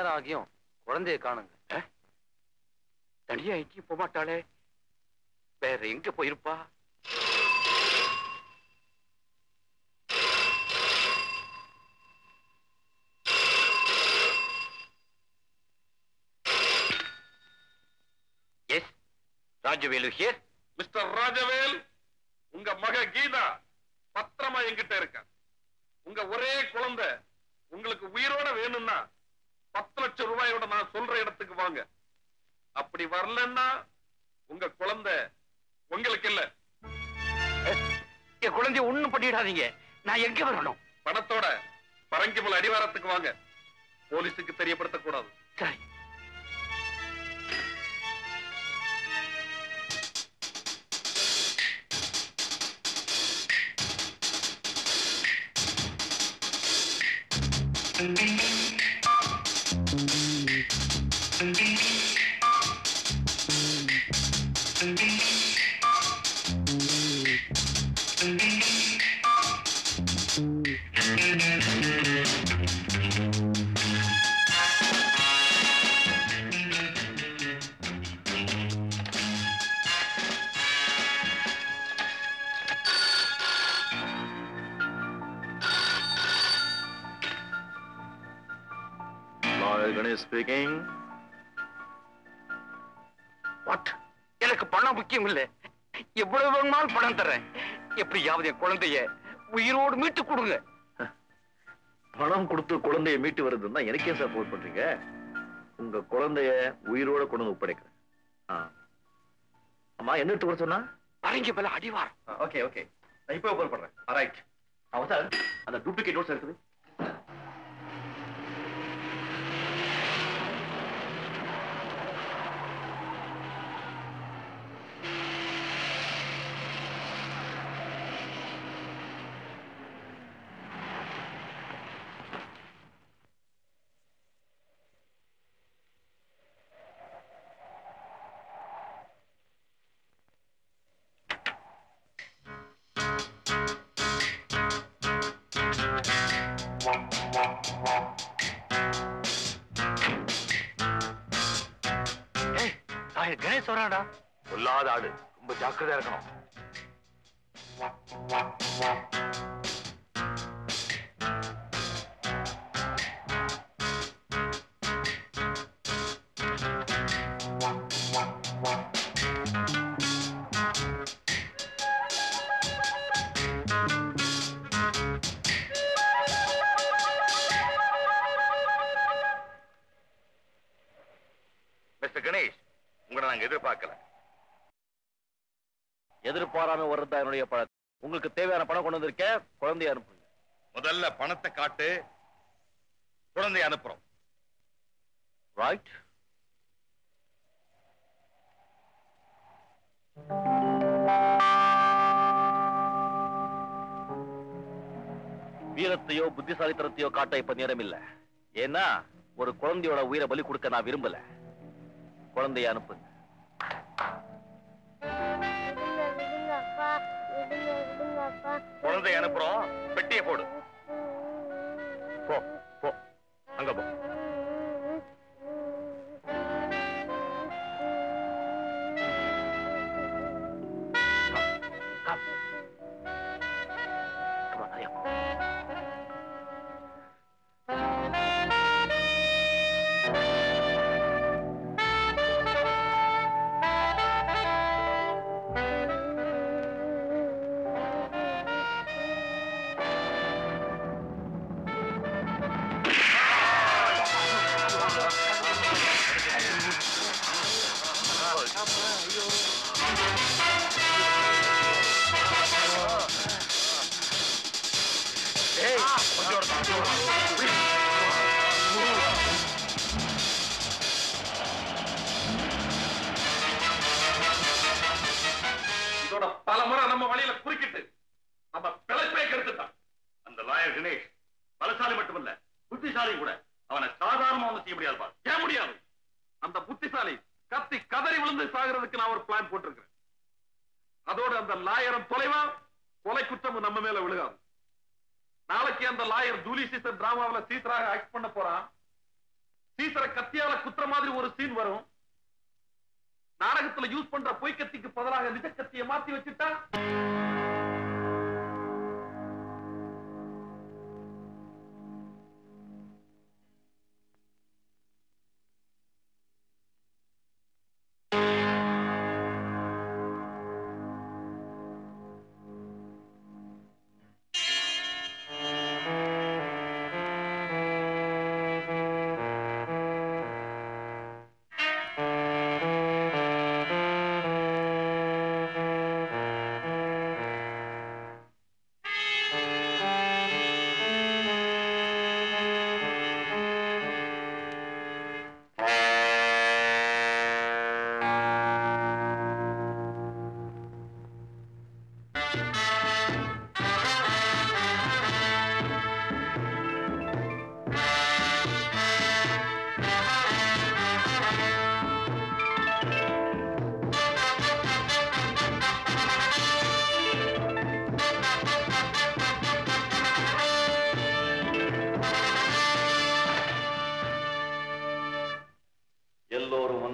நேரம் ஆகியும் குழந்தைய காணுங்க. தனியா எங்கேயும் போக மாட்டாளே. வேற எங்க போயிருப்பா? Yes Rajavelu here mister Rajavel உங்க மக கீதா பத்திரமா என்கிட்ட இருக்க? உங்க ஒரே குழந்தை உங்களுக்கு உயிரோட வேணும்னா லட்சம் ரூபாயோட நான் சொல்ற இடத்துக்கு வாங்க. அப்படி வரலன்னா உங்க குழந்தை உங்களுக்கு இல்ல. என் குழந்தைய ஒண்ணும் பண்ணிடாதீங்க. நான் எங்க வரணும்? பணத்தோட பரங்கிமல் அடிவாரத்துக்கு வாங்க. போலீஸுக்கு தெரியப்படுத்தக் கூடாது சரி. தர்றேன் எப்படியாவது என் குழந்தைய உயிரோடு மீட்டு கொடுங்க. பணம் கொடுத்து குழந்தைய மீட்டு வருதுன்னா எனக்கே சப்போர்ட் பண்றீங்க? உங்க குழந்தைய உயிரோட கொண்டு வந்து ஒப்படைக்கிறேன். அம்மா என்ன எடுத்து வர சொன்னா? பரங்கி மேல அடிவாரம். ஓகே ஓகே நான் இப்போ ஓபன் பண்றேன். ரைட் அவன் சார் அந்த டூப்ளிகேட் நோட்ஸ் இருக்குது எதிர்பாராம வர்றதா என்னுடைய பழக்கம். உங்களுக்கு தேவையான பணம் கொண்டு வந்திருக்கேன். குழந்தைய அனுப்புங்க. முதல்ல பணத்தை காட்டு குழந்தைய அனுப்புறோம். ரைட் வீரத்தையோ புத்திசாலித்தனத்தையோ காட்ட இப்ப நேரம் இல்ல. ஏன்னா ஒரு குழந்தையோட உயிரை பலி கொடுக்க நான் விரும்பல. குழந்தைய அனுப்புங்க. அப்பா குழந்தைய அனுப்புறோம். பெட்டியை போடு.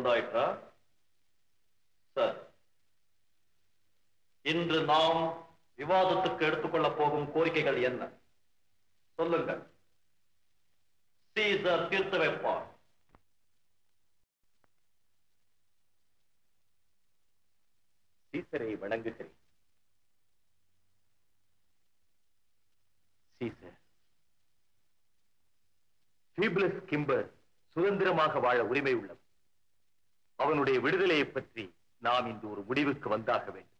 உண்டாயிற்றா? சார் இன்று நாம் விவாதத்துக்கு எடுத்துக்கொள்ள போகும் கோரிக்கைகள் என்ன? சொல்லுங்கள். சீசர் தீர்த்து வைப்பார் சீசரை வணங்குகிறேன் சீசர் கிம்பர் சுதந்திரமாக வாழ உரிமை உள்ளது அவனுடைய விடுதலையை பற்றி நாம் இன்று ஒரு முடிவுக்கு வந்தாக வேண்டும்.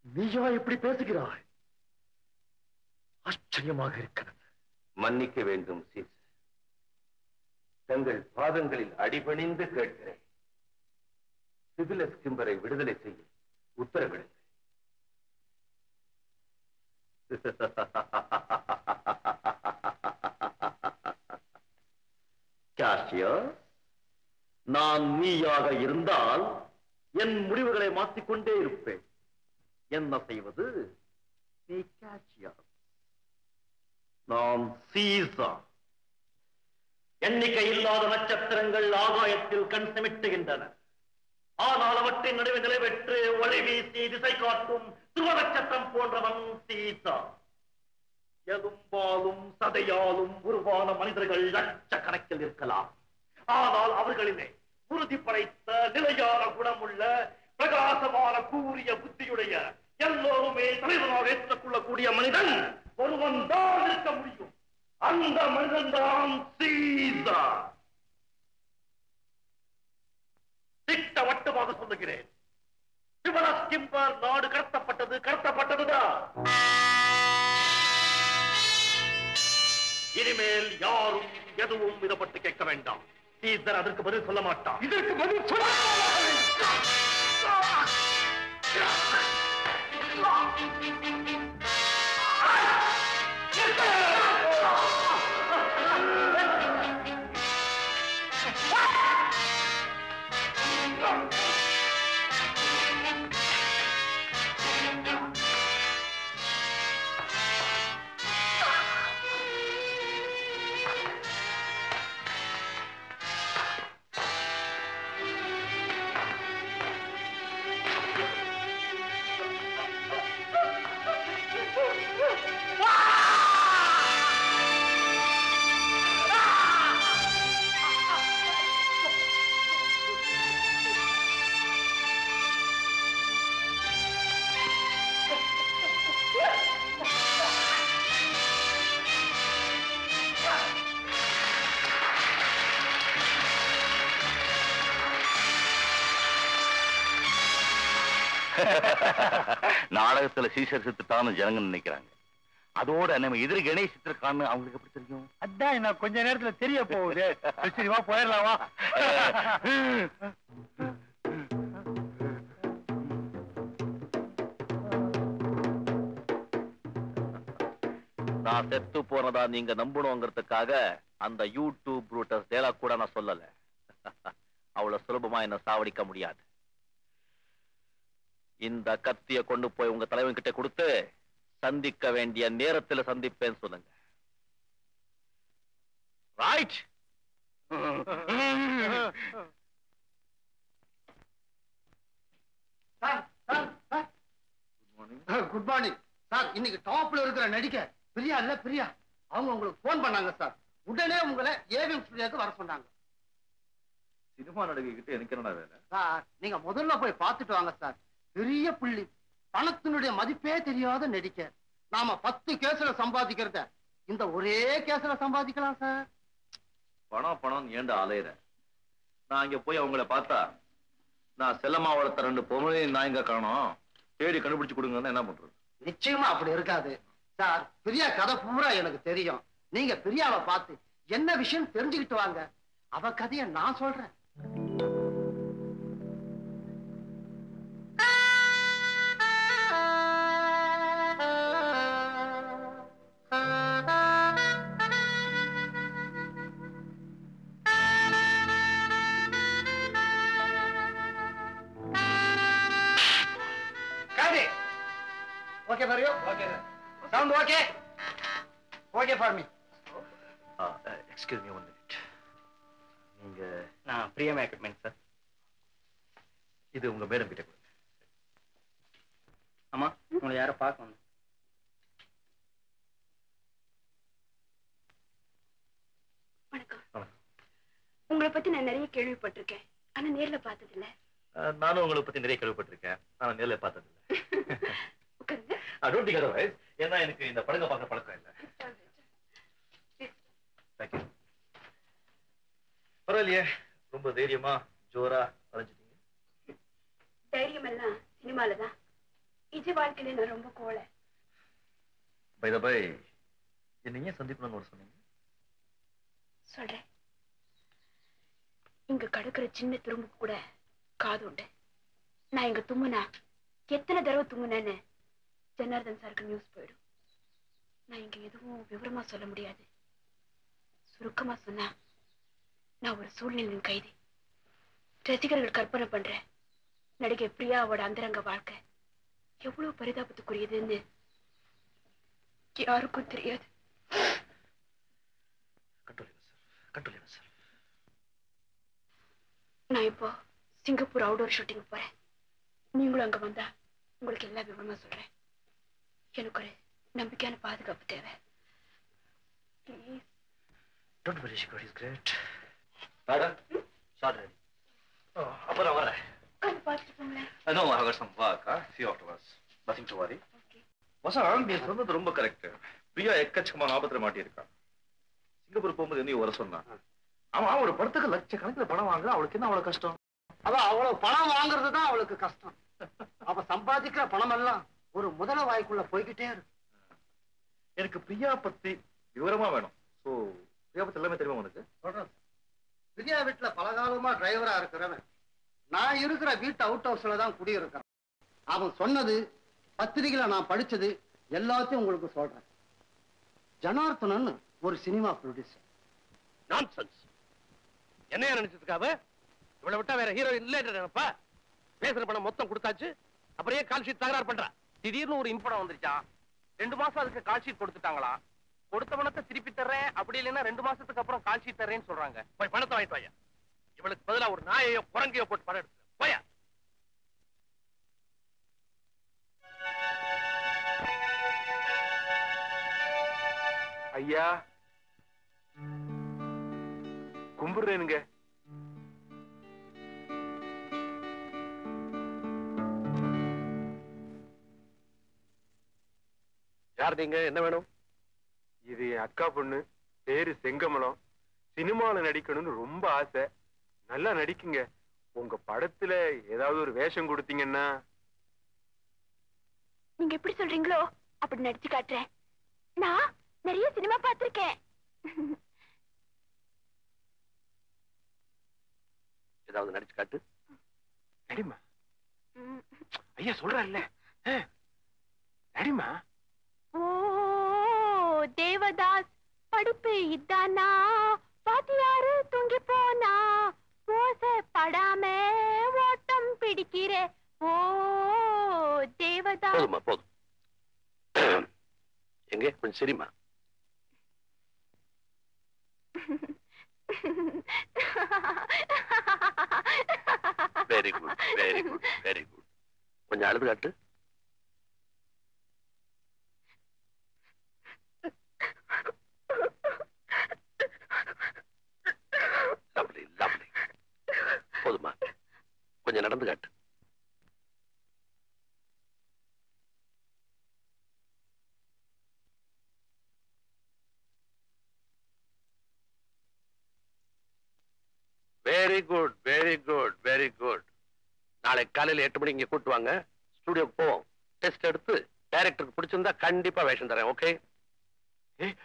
நீயா இப்படி பேசுகிறாய்? ஆச்சரியமாக இருக்கிறது. மன்னிக்க வேண்டும் சீசர் தங்கள் பாதங்களில் அடிபணிந்து கேட்கிறேன். சிபிலஸ் கிம்பரை விடுதலை செய்ய உத்தரவிடுங்கள். காசியஸ் நான் நீயாக இருந்தால் என் முடிவுகளை மாற்றிக்கொண்டே இருப்பேன். என்ன செய்வது? நீ காசியஸ் நான் சீசா. எண்ணிக்கை இல்லாத நட்சத்திரங்கள் ஆகாயத்தில் கண் சிமிட்டுகின்றன. ஆனால் அவற்றின் நடுவே நிலைபெற்று ஒளி வீசி திசை காட்டும் துருவ நட்சத்திரம் போன்றவன் சீசா. எலும்பாலும் சதையாலும் உருவான மனிதர்கள் லட்சக்கணக்கில் இருக்கலாம். ஆனால் அவர்களிலே உறுதி படைத்த நிலையான குணமுள்ள பிரகாசமான கூறிய புத்தியுடைய எல்லோருமே தலைவராக ஏற்றுக்கொள்ளக்கூடிய மனிதன் ஒருவன் தான் இருக்க முடியும். அந்த மனிதன் தான் திட்டவட்டமாக சொல்லுகிறேன். சிவராஜ் கிம்பர் நாடு கடத்தப்பட்டது கடத்தப்பட்டதுதான். இனிமேல் யாரும் எதுவும் இதை பற்றி கேட்க வேண்டாம். சீசர் அதற்கு பதில் சொல்ல மாட்டான் இதற்கு பதில் சொல்ல நாடகத்துல சீசர் செத்துட்டான்னு ஜனங்க நினைக்கிறாங்க. அதோட நம்ம எதிரி கணேஷ் செத்துருக்கான்னு அவங்களுக்கு எப்படி தெரியும்? அதான் என்ன கொஞ்ச நேரத்துல தெரிய போகுது. போயிடலாம் நான் செத்து போனதா நீங்க நம்பணுங்கிறதுக்காக அந்த யூடியூப் ரூட்டர்ஸ் டேலா கூட நான் சொல்லல. அவ்வளவு சுலபமா என்ன சாவடிக்க முடியாது. இந்த கத்திய கொண்டு போய் உங்க தலைவன் கிட்ட கொடுத்து சந்திக்க வேண்டிய நேரத்துல சந்திப்பேன்னு சொல்லுங்க. Right good morning sir. இன்னைக்கு டாப்ல இருக்கிற நடிக்க பிரியா இல்ல பிரியா? அவங்க உங்களுக்கு ஃபோன் பண்ணாங்க சார். உடனே உங்களை ஏவிஎம் ஸ்டுடியோக்கு வர சொன்னாங்க. சினிமா நடிகை கிட்ட எனக்கு என்னடா வேலை? சார் நீங்க முதல்ல போய் பார்த்துட்டு வாங்க சார். பெரிய புள்ளி. பணத்தினுடைய மதிப்பே தெரியாத நடிக்க. நாம பத்து கேஸ்ல சம்பாதிக்கிறத இந்த ஒரே கேஸ்ல சம்பாதிக்கலாம் சார். பணம் பணம் ஏன்டா அலையிற? நான் இங்க போய் அவங்கள பார்த்தா நான் செல்லம்மா வளர்த்த ரெண்டு பொம்மை நான் எங்க காணோம்? தேடி கண்டுபிடிச்சு கொடுங்கன்னு என்ன பண்றது? நிச்சயமா அப்படி இருக்காது. சார் பிரியா கதை பூரா எனக்கு தெரியும். நீங்க பிரியாவை பார்த்து என்ன விஷயம் தெரிஞ்சுக்கிட்டு வாங்க. அவ கதையை நான் சொல்றேன். Okay for you okay sound okay okay for me excuse me one minute நீங்க நான் பிரியா மேக்கப் சார் இது உங்க மேடம் கிட்ட கொடுங்க. ஆமா உங்களை யாரை பார்க்கணும். உங்களை பத்தி நான் நிறைய கேள்விப்பட்டிருக்கேன். ஆனா நேர்ல பார்த்தது இல்ல நானும் உங்களை பத்தி நிறைய கேள்விப்பட்டிருக்கேன். நான் நேரில் பார்த்தது இல்லை உட்காருங்க டோன்ட் திங்க் அதர்வைஸ் ஏன்னா எனக்கு இந்த படங்க பார்க்குற பழக்கம் இல்லை. தேங்க்யூ பரவாயில்லையே. ரொம்ப தைரியமா ஜோரா வரைஞ்சிட்டீங்க. தைரியம் எல்லாம் சினிமால தான் நிஜ வாழ்க்கையில நான் ரொம்ப கோலை பை த பை என்ன ஏன் சந்திக்கணும்னு சொன்னீங்க? சொல்றேன். இங்க கடக்கிற சின்ன துரும்புக்கு கூட காது உண்டு. நான் இங்க தும்முனா எத்தனை தடவை தும்முனேன்னு ஜனார்தன் சாருக்கு நியூஸ் போயிடும். நான் இங்க எதுவும் விவரமா சொல்ல முடியாது. சுருக்கமா சொன்னா நான் ஒரு சூழ்நிலையின் கைதி. ரசிகர்கள் கற்பனை பண்றேன் நடிகை பிரியாவோட அந்தரங்க வாழ்க்கை எவ்வளவு பரிதாபத்துக்குரியதுன்னு யாருக்கும் தெரியாது. நான் இப்போ சிங்கப்பூர் அவுடோர் ஷூட்டிங் போறேன். நீங்களும் அங்க வந்தா உங்களுக்கு எல்லா விவரமா சொல்றேன். எனக்கு ஒரு நம்பிக்கையான பாதுகாப்பு தேவை. Please. Don't worry Shikhar is great madam shot ready அப்போ நான் வரேன். உட்கார்ந்து பார்த்துட்டு போங்களேன். No I have some work see afterwards nothing to worry Okay. Vasanth நீ சொன்னது ரொம்ப கரெக்ட் பிரியா எக்கச்சக்கமான ஆபத்துல மாட்டியிருக்கா. சிங்கப்பூர் போகும்போது என்னையும் வர சொன்னான் அவன் ஒரு படத்துக்கு லட்சக்கணக்கில் பணம் வாங்குற அவளுக்கு என்ன அவ்வளவு கஷ்டம்? அவ அவ்வளவு பணம் வாங்குறது தான் அவளுக்கு கஷ்டம். அவ சம்பாதிக்கிற பணம் எல்லாம் ஒரு முதல வாய்க்குள்ள போய்கிட்டே இருக்கு. எனக்கு பிரியா பத்தி விவரமா வேணும். சோ பிரியா பத்தி எல்லாமே தெரியுமா உனக்கு? சொல்றேன். பிரியா வீட்டுல பலகாலமா டிரைவரா இருக்கிறவன். நான் இருக்கிற வீட்டு அவுட் ஹவுஸ்ல தான் குடியிருக்கிறேன். அவன் சொன்னது பத்திரிகையில நான் படிச்சது எல்லாத்தையும் உங்களுக்கு சொல்றேன். ஜனார்த்தனன் ஒரு சினிமா ப்ரொடியூசர் நான்சென்ஸ் என்னைய நினைச்சதுக்காக இவளை விட்டா வேற ஹீரோ இல்ல நினைப்பா? பேசுற பணம் மொத்தம் கொடுத்தாச்சு அப்புறம் ஏன் கால் ஷீட் தகராறு பண்றா? திடீர்னு ஒரு இன்படம் வந்துருச்சா? ரெண்டு மாசம் அதுக்கு கால் ஷீட் கொடுத்துட்டாங்களா? கொடுத்த பணத்தை திருப்பி தர்றேன் அப்படி இல்லைன்னா ரெண்டு மாசத்துக்கு அப்புறம் கால் ஷீட் தர்றேன்னு சொல்றாங்க. போய் பணத்தை வாங்கிட்டு வாயா. இவளுக்கு பதிலா ஒரு நாயையோ குரங்கையோ போட்டு பணம் எடுத்து போயா. ஐயா கும்பிடுறேனுங்க. யார் நீங்க என்ன வேணும்? இது என் அக்கா பொண்ணு. பேரு செங்கமலம். சினிமால நடிக்கணும்னு ரொம்ப ஆசை. நல்லா நடிக்குங்க. உங்க படத்துல ஏதாவது ஒரு வேஷம் கொடுத்தீங்கன்னா? நீங்க எப்படி சொல்றீங்களோ அப்படி நடிச்சு காட்டுறேன். நான் நிறைய சினிமா பார்த்திருக்கேன். ஏதாவது நடிச்சு காட்டு. நடிமா. ஐயா சொல்றல்ல நடிமா? ஓ தேவதாஸ் படிப்பு இதானா? பாத்தியாரு தூங்கி போனா? ஓச படாம ஓட்டம் பிடிக்கிற. ஓ தேவதாஸ். போதுமா போதும். எங்க? கொஞ்சம் சரிம்மா. Very good very good very good கொஞ்சம் அழுது காட்டு லவ்லி லவ்லி போதுமா? கொஞ்சம் நடந்து காட்டு. Very good very good very good நாளை காலையில எட்டு மணிக்கு இங்க கூட்டு வாங்க. ஸ்டுடியோக்கு போவோம். டெஸ்ட் எடுத்து டைரக்டருக்கு பிடிச்சிருந்தா கண்டிப்பா வேஷம் தரேன் ஓகே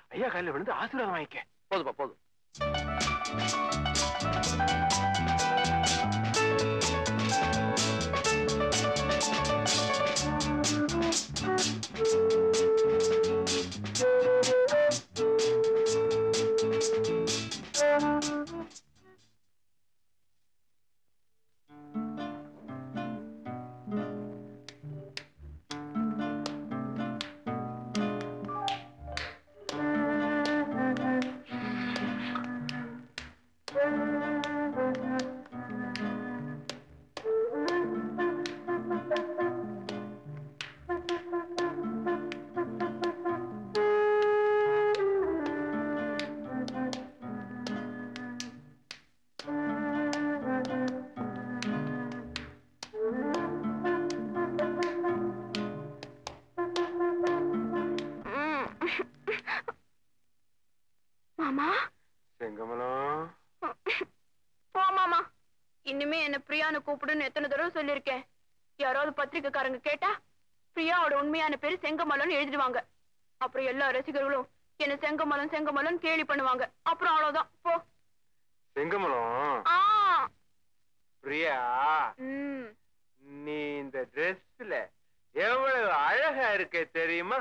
ஐயா காலில் விழுந்து ஆசீர்வாதம் வாங்கிக்க. போதுப்பா போதும். பத்திரிக்கைக்காரங்க கேட்டா? பிரியாவோட உண்மையான பேரு செங்கமலம்னு எழுதிடுவாங்க. அப்புறம் எல்லா ரசிகர்களும் என்ன செங்கமலம் செங்கமலம் கேலி பண்ணுவாங்க. அப்புறம் அவ்வளவுதான். போ. செங்கமலம்? பிரியா? நீ இந்த ட்ரெஸ்ல எவ்வளவு அழகா இருக்க தெரியுமா?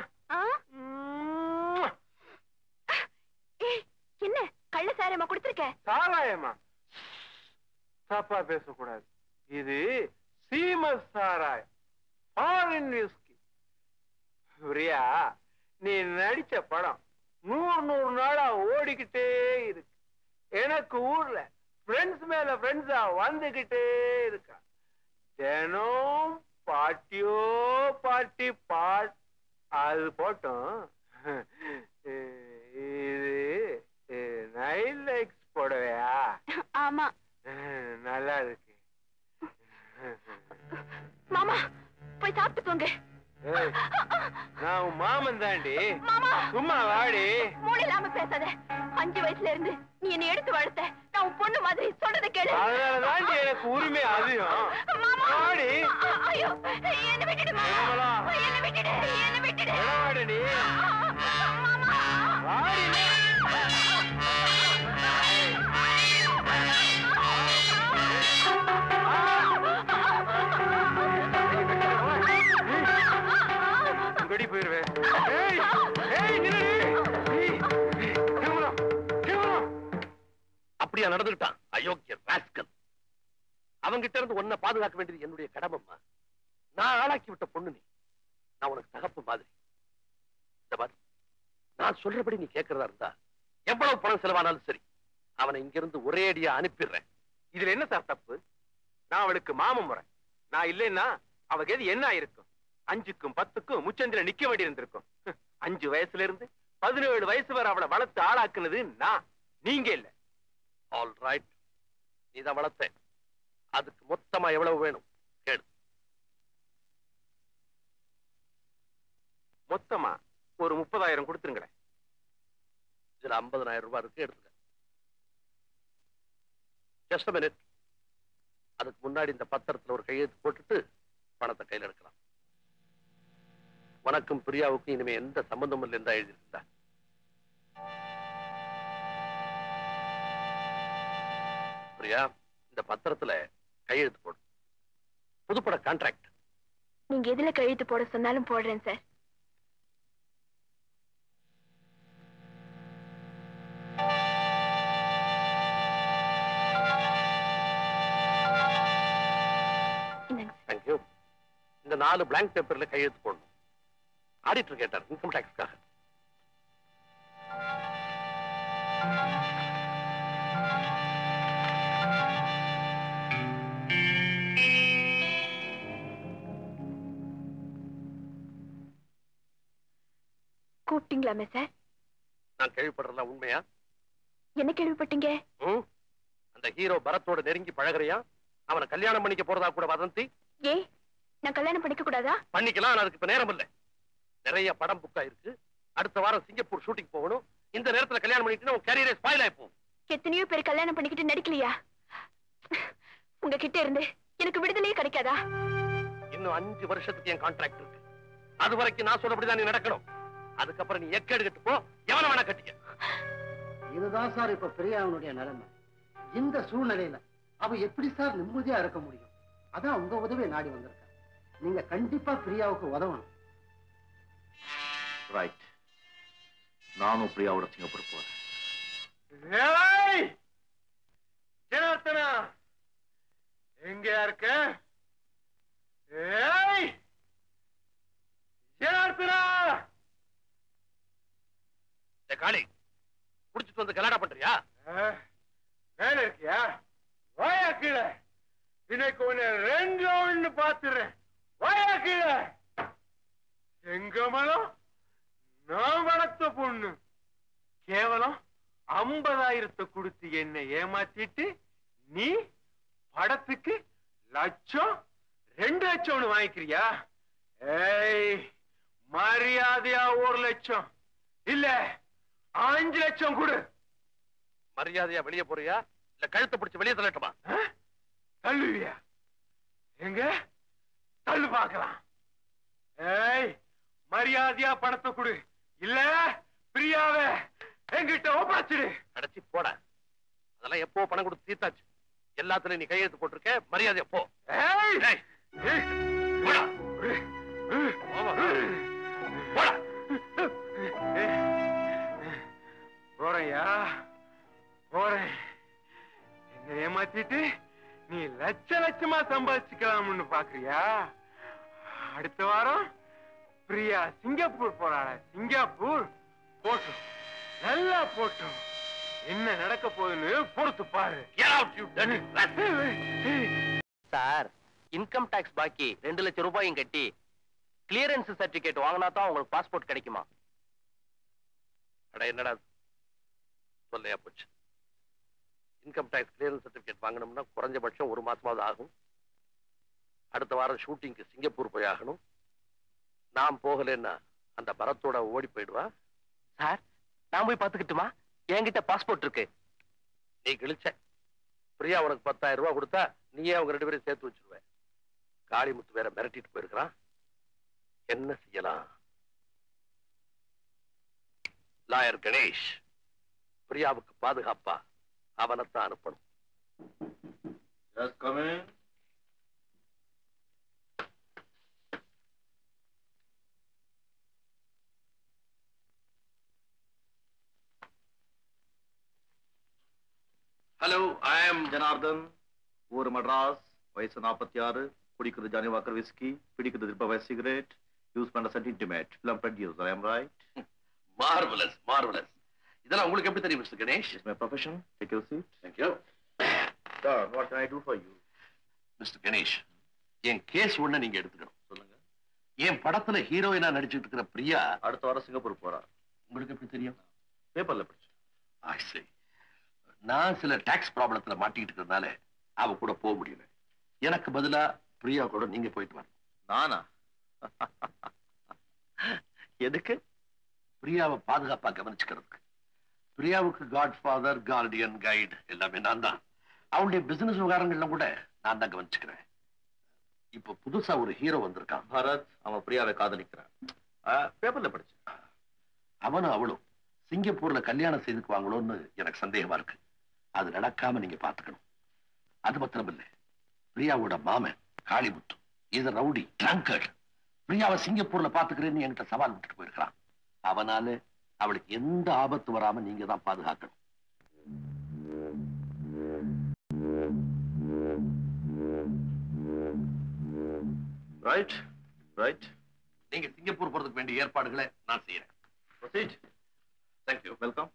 என்ன? கள்ள சாரமா கொடுத்துருக்க? சாராயமா? தப்பா பேசக்கூடாது. இது சீம சாராயம். ஃபாரின் விஸ்கி பிரியா நீ நடிச்ச படம் நூறு நூறு நாளா ஓடிக்கிட்டே இருக்கு. எனக்கு ஊர்ல ஃப்ரெண்ட்ஸ் மேல ஃப்ரெண்ட்ஸா வந்துகிட்டே இருக்கா. தினம் பாட்டியோ பாட்டி பாட் அது போட்டோம். இது நைல் லைக்ஸ் போடவையா? ஆமா. நல்லா இருக்கு. மாமா போய் சாப்பிட்டு போங்க ஏய், நான் உன் மாமன் தாண்டி. மாமா. சும்மா வாடி. மூளை இல்லாம பேசாத. அஞ்சு வயசுல இருந்து நீ என்னை எடுத்து வளர்த்த. நான் உன் பொண்ணு மாதிரி சொல்றத கேளு. அதனால தாண்டி எனக்கு உரிமை அதிகம். வாடி. ஐயோ என்ன விட்டுடு? என்ன விட்டுடு என்ன விட்டுடு. வாடி போயிருவேன். அப்படியா நடந்துட்டான் அயோக்கிய ராஸ்கல். அவங்கிட்ட இருந்து ஒன்ன பாதுகாக்க வேண்டியது என்னுடைய கடமைம்மா. நான் ஆளாக்கி விட்ட பொண்ணு நீ. நான் உனக்கு தகப்பு மாதிரி. இந்த பாரு. நான் சொல்றபடி நீ கேட்கறதா இருந்தா எவ்வளவு பணம் செலவானாலும் சரி அவனை இங்கிருந்து ஒரே அடியா அனுப்பிடுறேன். இதுல என்ன சார் தப்பு? நான் அவளுக்கு மாமன் முறை. நான் இல்லைன்னா அவ கேது என்ன ஆயிருக்கும்? அஞ்சுக்கும் பத்துக்கும் முச்சந்திர நிக்க வேண்டி இருந்திருக்கும் அஞ்சு வயசுல இருந்து பதினேழு வயசு வரை அவளை வளர்த்து ஆளாக்குனது நான். நீங்க இல்ல. ஆல் ரைட் நீதான் வளர்த்த. அதுக்கு மொத்தமா எவ்வளவு வேணும்? கேடு மொத்தமா ஒரு முப்பதாயிரம் கொடுத்துருங்களேன். இதுல ஐம்பதனாயிரம் ரூபாய் இருக்கு எடுத்துக்க. ஜஸ்ட் மினிட் அதுக்கு முன்னாடி இந்த பத்திரத்துல ஒரு கையெழுத்து போட்டுட்டு பணத்தை கையில எடுக்கலாம். உனக்கும் பிரியாவுக்கும் இனிமே எந்த சம்பந்தமும் இல்லை இருந்தா எழுதியிருந்தா. பிரியா இந்த பத்திரத்துல கையெழுத்து போடு. புதுப்பட கான்ட்ராக்ட் நீங்க எதுல கழுத்து போட சொன்னாலும் போடுறேன் சார். இந்த நாலு blank பேப்பர்ல கையெழுத்து போடணும் ஆடிட்டர் கேட்டார் இன்கம் டாக்ஸ்க்காக கூப்பிட்டீங்களாமே சார்? நான் கேள்விப்படுறதெல்லாம் உண்மையா? என்ன கேள்விப்பட்டீங்க? அந்த ஹீரோ பரத்தோட நெருங்கி பழகுறியா? அவனை கல்யாணம் பண்ணிக்க போறதா கூட வதந்தி? ஏ நான் கல்யாணம் பண்ணிக்க கூடாதா? பண்ணிக்கலாம் அதுக்கு இப்ப நேரம் இல்லை நிறைய படம் புக்கா இருக்கு அடுத்த வாரம் சிங்கப்பூர் ஷூட்டிங் போகணும். இந்த நேரத்துல கல்யாணம் பண்ணிட்டு உன் கேரியரே ஸ்பாயில் ஆயிப்போம் எத்தனையோ பேர் கல்யாணம் பண்ணிக்கிட்டு நடிக்கலையா? உங்ககிட்ட இருந்து எனக்கு விடுதலையே கிடைக்காதா? இன்னும் அஞ்சு வருஷத்துக்கு என் கான்ட்ராக்ட் இருக்கு. அது வரைக்கும் நான் சொல்லபடிதான் நீ நடக்கணும். அதுக்கப்புறம் நீ எக்கேடு கட்டு போ எவன வேணா கட்டிக்க. இதுதான் சார் இப்ப பிரியாவனுடைய நிலைமை. இந்த சூழ்நிலையில அவ எப்படி சார் நிம்மதியா இருக்க முடியும்? அதான் உங்க உதவியை நாடி வந்திருக்கேன் நீங்க கண்டிப்பா பிரியாவுக்கு உதவணும். ரைட் நானும் பிரியாவோட சிங்கப்பூர் போறேன். ஏய்! ஜனார்த்தனா எங்கயா இருக்க? ஏய்! ஜனார்த்தனா காளி குடிச்சிட்டு வந்து கலாடா பண்றியா? மேல இருக்கியா? வாயா கீழே. இன்னைக்கு உன்னை ரெண்டு ஒண்ணு பாத்துறேன் வாயா கீழே. செங்கமலம் நான் வளர்த்த பொண்ணு. கேவலம் ஐம்பதாயிரத்தை கொடுத்து என்னை ஏமாத்திட்டு நீ படத்துக்கு லட்சம் ரெண்டு லட்சம் ஒண்ணு வாங்கிக்கிறியா? ஏய் மரியாதையா ஒரு லட்சம். இல்ல அஞ்சு லட்சம் கொடு. மரியாதையா வெளியே போறியா? இல்ல கழுத்தை பிடிச்சு வெளியே தள்ளட்டுமா? தள்ளுவியா? எங்க? தள்ளு பார்க்கலாம். ஏய் மரியாதையா பணத்தை கொடு. இல்ல பிரியாவ என்கிட்ட ஒப்படைச்சிடு. அடைச்சி போட. அதெல்லாம் எப்போ பணம் கொடுத்து தீர்த்தாச்சு? எல்லாத்துலயும் நீ கையெழுத்து போட்டிருக்க மரியாதையா போ. ஏய்! ஏய், ஏய், போடா. போமா. போடா. போறையா போறேன். என்ன ஏமாத்திட்டு நீ லட்ச லட்சமா சம்பாதிச்சுக்கலாம்னு பாக்குறியா? அடுத்த வாரம் பிரியா சிங்கப்பூர் போறாள. சிங்கப்பூர் போட்டும் நல்லா போட்டும் என்ன நடக்க போகுதுன்னு பொறுத்து பாரு. சார் இன்கம் டாக்ஸ் பாக்கி ரெண்டு லட்சம் ரூபாயும் கட்டி கிளியரன்ஸ் சர்டிபிகேட் வாங்கினா தான் உங்களுக்கு பாஸ்போர்ட் கிடைக்குமா? அட என்னடா? சொல்லையா போச்சு. இன்கம் டாக்ஸ் கிளியரன்ஸ் சர்டிபிகேட் வாங்கணும்னா குறைஞ்சபட்சம் ஒரு மாசமாவது ஆகும். அடுத்த வாரம் ஷூட்டிங்க்கு சிங்கப்பூர் போய் ஆகணும். நான் போகலைன்னா அந்த பரத்தோட ஓடி போயிடுவா? சார் நான் போய் பாத்துக்கிட்டுமா என்கிட்ட பாஸ்போர்ட் இருக்கு. நீ கிழிச்ச. பிரியா உனக்கு பத்தாயிரம் ரூபாய் கொடுத்தா நீயே அவங்க ரெண்டு பேரும் சேர்த்து வச்சிருவ. காளிமுத்து வேற மிரட்டிட்டு போயிருக்கிறான். என்ன செய்யலாம்? லாயர் கணேஷ் பிரியாவுக்கு பாதுகாப்பா? அவனைத்தான் அனுப்பணும். Just come in. Hello I am Janardhan ஊர் மட்ராஸ் வயசு நாற்பத்தி ஆறு குடிக்கிறது ஜானி வாக்கர் விஸ்கி பிடிக்கிறது திருப்ப சிகரெட் யூஸ் பண்ற such intimate film producer I am right marvellous marvellous இதெல்லாம் உங்களுக்கு எப்படி தெரியும் mister Ganesh is my profession take your seat thank you sir what can I do for you mister Ganesh N case ஒண்ணு நீங்க எடுத்துக்கணும். சொல்லுங்க. என் படத்துல ஹீரோயினா நடிச்சிட்டு இருக்கிற பிரியா அடுத்த வாரம் சிங்கப்பூர் போறா உங்களுக்கு எப்படி தெரியும்? பேப்பர்ல படிச்சு. I see. நான் சில டாக்ஸ் ப்ராப்ளத்துல மாட்டிக்கிட்டு இருக்கிறதுனால அவ கூட போக முடியல. எனக்கு பதிலா பிரியா கூட நீங்க போயிட்டு வரணும் நானா? எதுக்கு? பிரியாவை பாதுகாப்பா கவனிச்சுக்கிறதுக்கு. பிரியாவுக்கு காட் ஃபாதர் கார்டியன் கைடு எல்லாமே நான் தான். அவளுடைய பிசினஸ் விவகாரங்கள்ல கூட நான் தான் கவனிச்சுக்கிறேன். இப்போ புதுசா ஒரு ஹீரோ வந்திருக்கான். பரத் அவன் பிரியாவை காதலிக்கிறான். பேப்பர்ல படிச்சேன் அவனும் அவளும் சிங்கப்பூர்ல கல்யாணம் செய்துக்குவாங்களோன்னு எனக்கு சந்தேகமா இருக்கு. அது நடக்காம நீங்க பாத்துக்கணும். அது மாத்திரம் இல்ல. பிரியாவோட மாமன் காளிமுத்து இது ரவுடி ட்ரங்கர்ட் பிரியாவை சிங்கப்பூர்ல பாத்துக்கிறேன்னு என்கிட்ட சவால் விட்டுட்டு போயிருக்கிறான். அவனால அவளுக்கு எந்த ஆபத்து வராம நீங்க தான் பாதுகாக்கணும். ரைட் ரைட் நீங்க சிங்கப்பூர் போறதுக்கு வேண்டிய ஏற்பாடுகளை நான் செய்யறேன். தேங்க்யூ வெல்கம்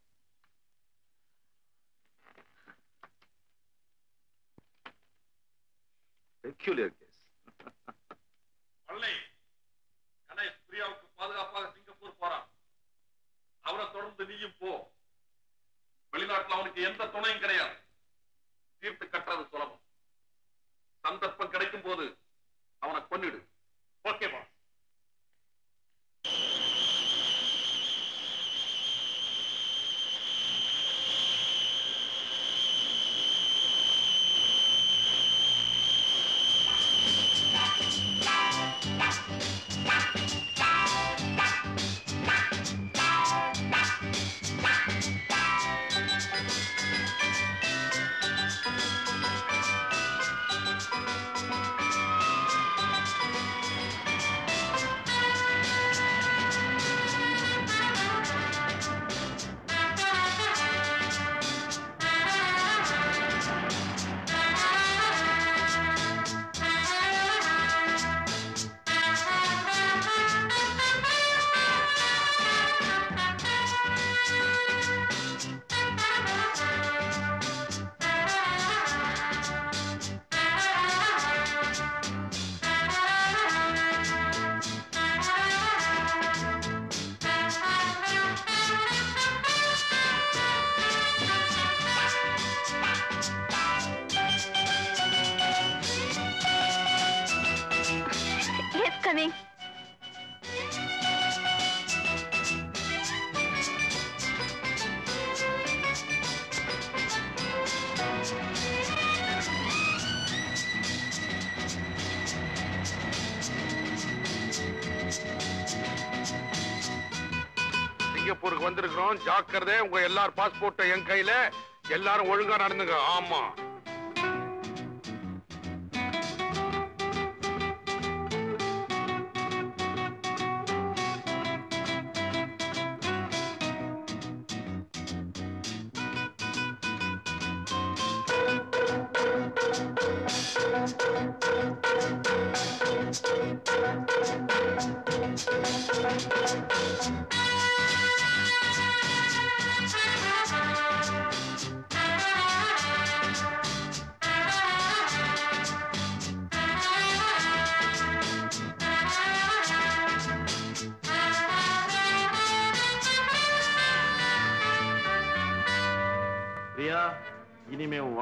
பெக்யூலியர் கேஸ் பள்ளி கணேஷ் பிரியாவுக்கு பாதுகாப்பாக சிங்கப்பூர் போறான் விட்டு நீயும் போ. வெளிநாட்டுல அவனுக்கு எந்த துணையும் கிடையாது. தீர்த்து கட்டுறது சுலபம். சந்தர்ப்பம் கிடைக்கும் போது அவனை கொன்னிடு. ஓகேவா சிங்கப்பூருக்கு ஜாக்கிரதை உங்க எல்லார் பாஸ்போர்ட்டும் என் கையில எல்லாரும் ஒழுங்கா நடந்துங்க. ஆமா.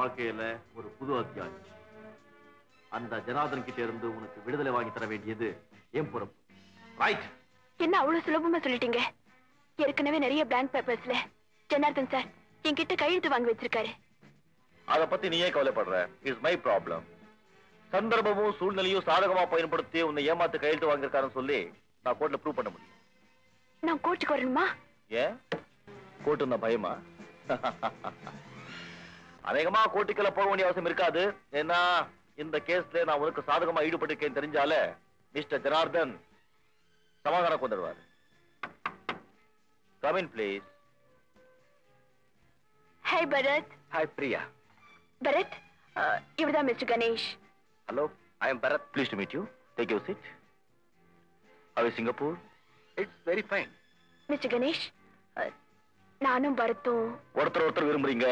வாழ்க்கையில ஒரு புது அத்தியாயம். அந்த ஜனார்தன் கிட்ட இருந்து உனக்கு விடுதலை வாங்கி தர வேண்டியது என் பொறுப்பு. ரைட் என்ன அவ்வளவு சுலபமா சொல்லிட்டீங்க? ஏற்கனவே நிறைய பிளாங்க் பேப்பர்ஸ்ல ஜனார்தன் சார் என்கிட்ட கையெழுத்து வாங்கி வச்சிருக்காரு. அத பத்தி நீயே கவலைப்படுற. இஸ் மை ப்ராப்ளம் சந்தர்ப்பமும் சூழ்நிலையும் சாதகமா பயன்படுத்தி உன்னை ஏமாத்து கையெழுத்து வாங்கியிருக்காருன்னு சொல்லி நான் கோர்ட்ல ப்ரூவ் பண்ண முடியும். நான் கோர்ட்டுக்கு வரணுமா? ஏன்? கோர்ட்டு பயமா? அநேகமா கோர்ட்டுக்கெல்லாம் போக வேண்டிய அவசியம் இருக்காது. ஏன்னா இந்த கேஸ்ல நான் உனக்கு சாதகமா ஈடுபட்டிருக்கேன்னு தெரிஞ்சால மிஸ்டர் ஜனார்தன் சமாதானம் கொண்டுடுவார். Come in please hi Bharath hi Priya Bharath இவர்தான் mister Ganesh hello I am Bharath please to meet you take you sit அவை Singapore it's very fine mister Ganesh நானும் பரத்தும். ஒருத்தர் ஒருத்தர் விரும்புறீங்க.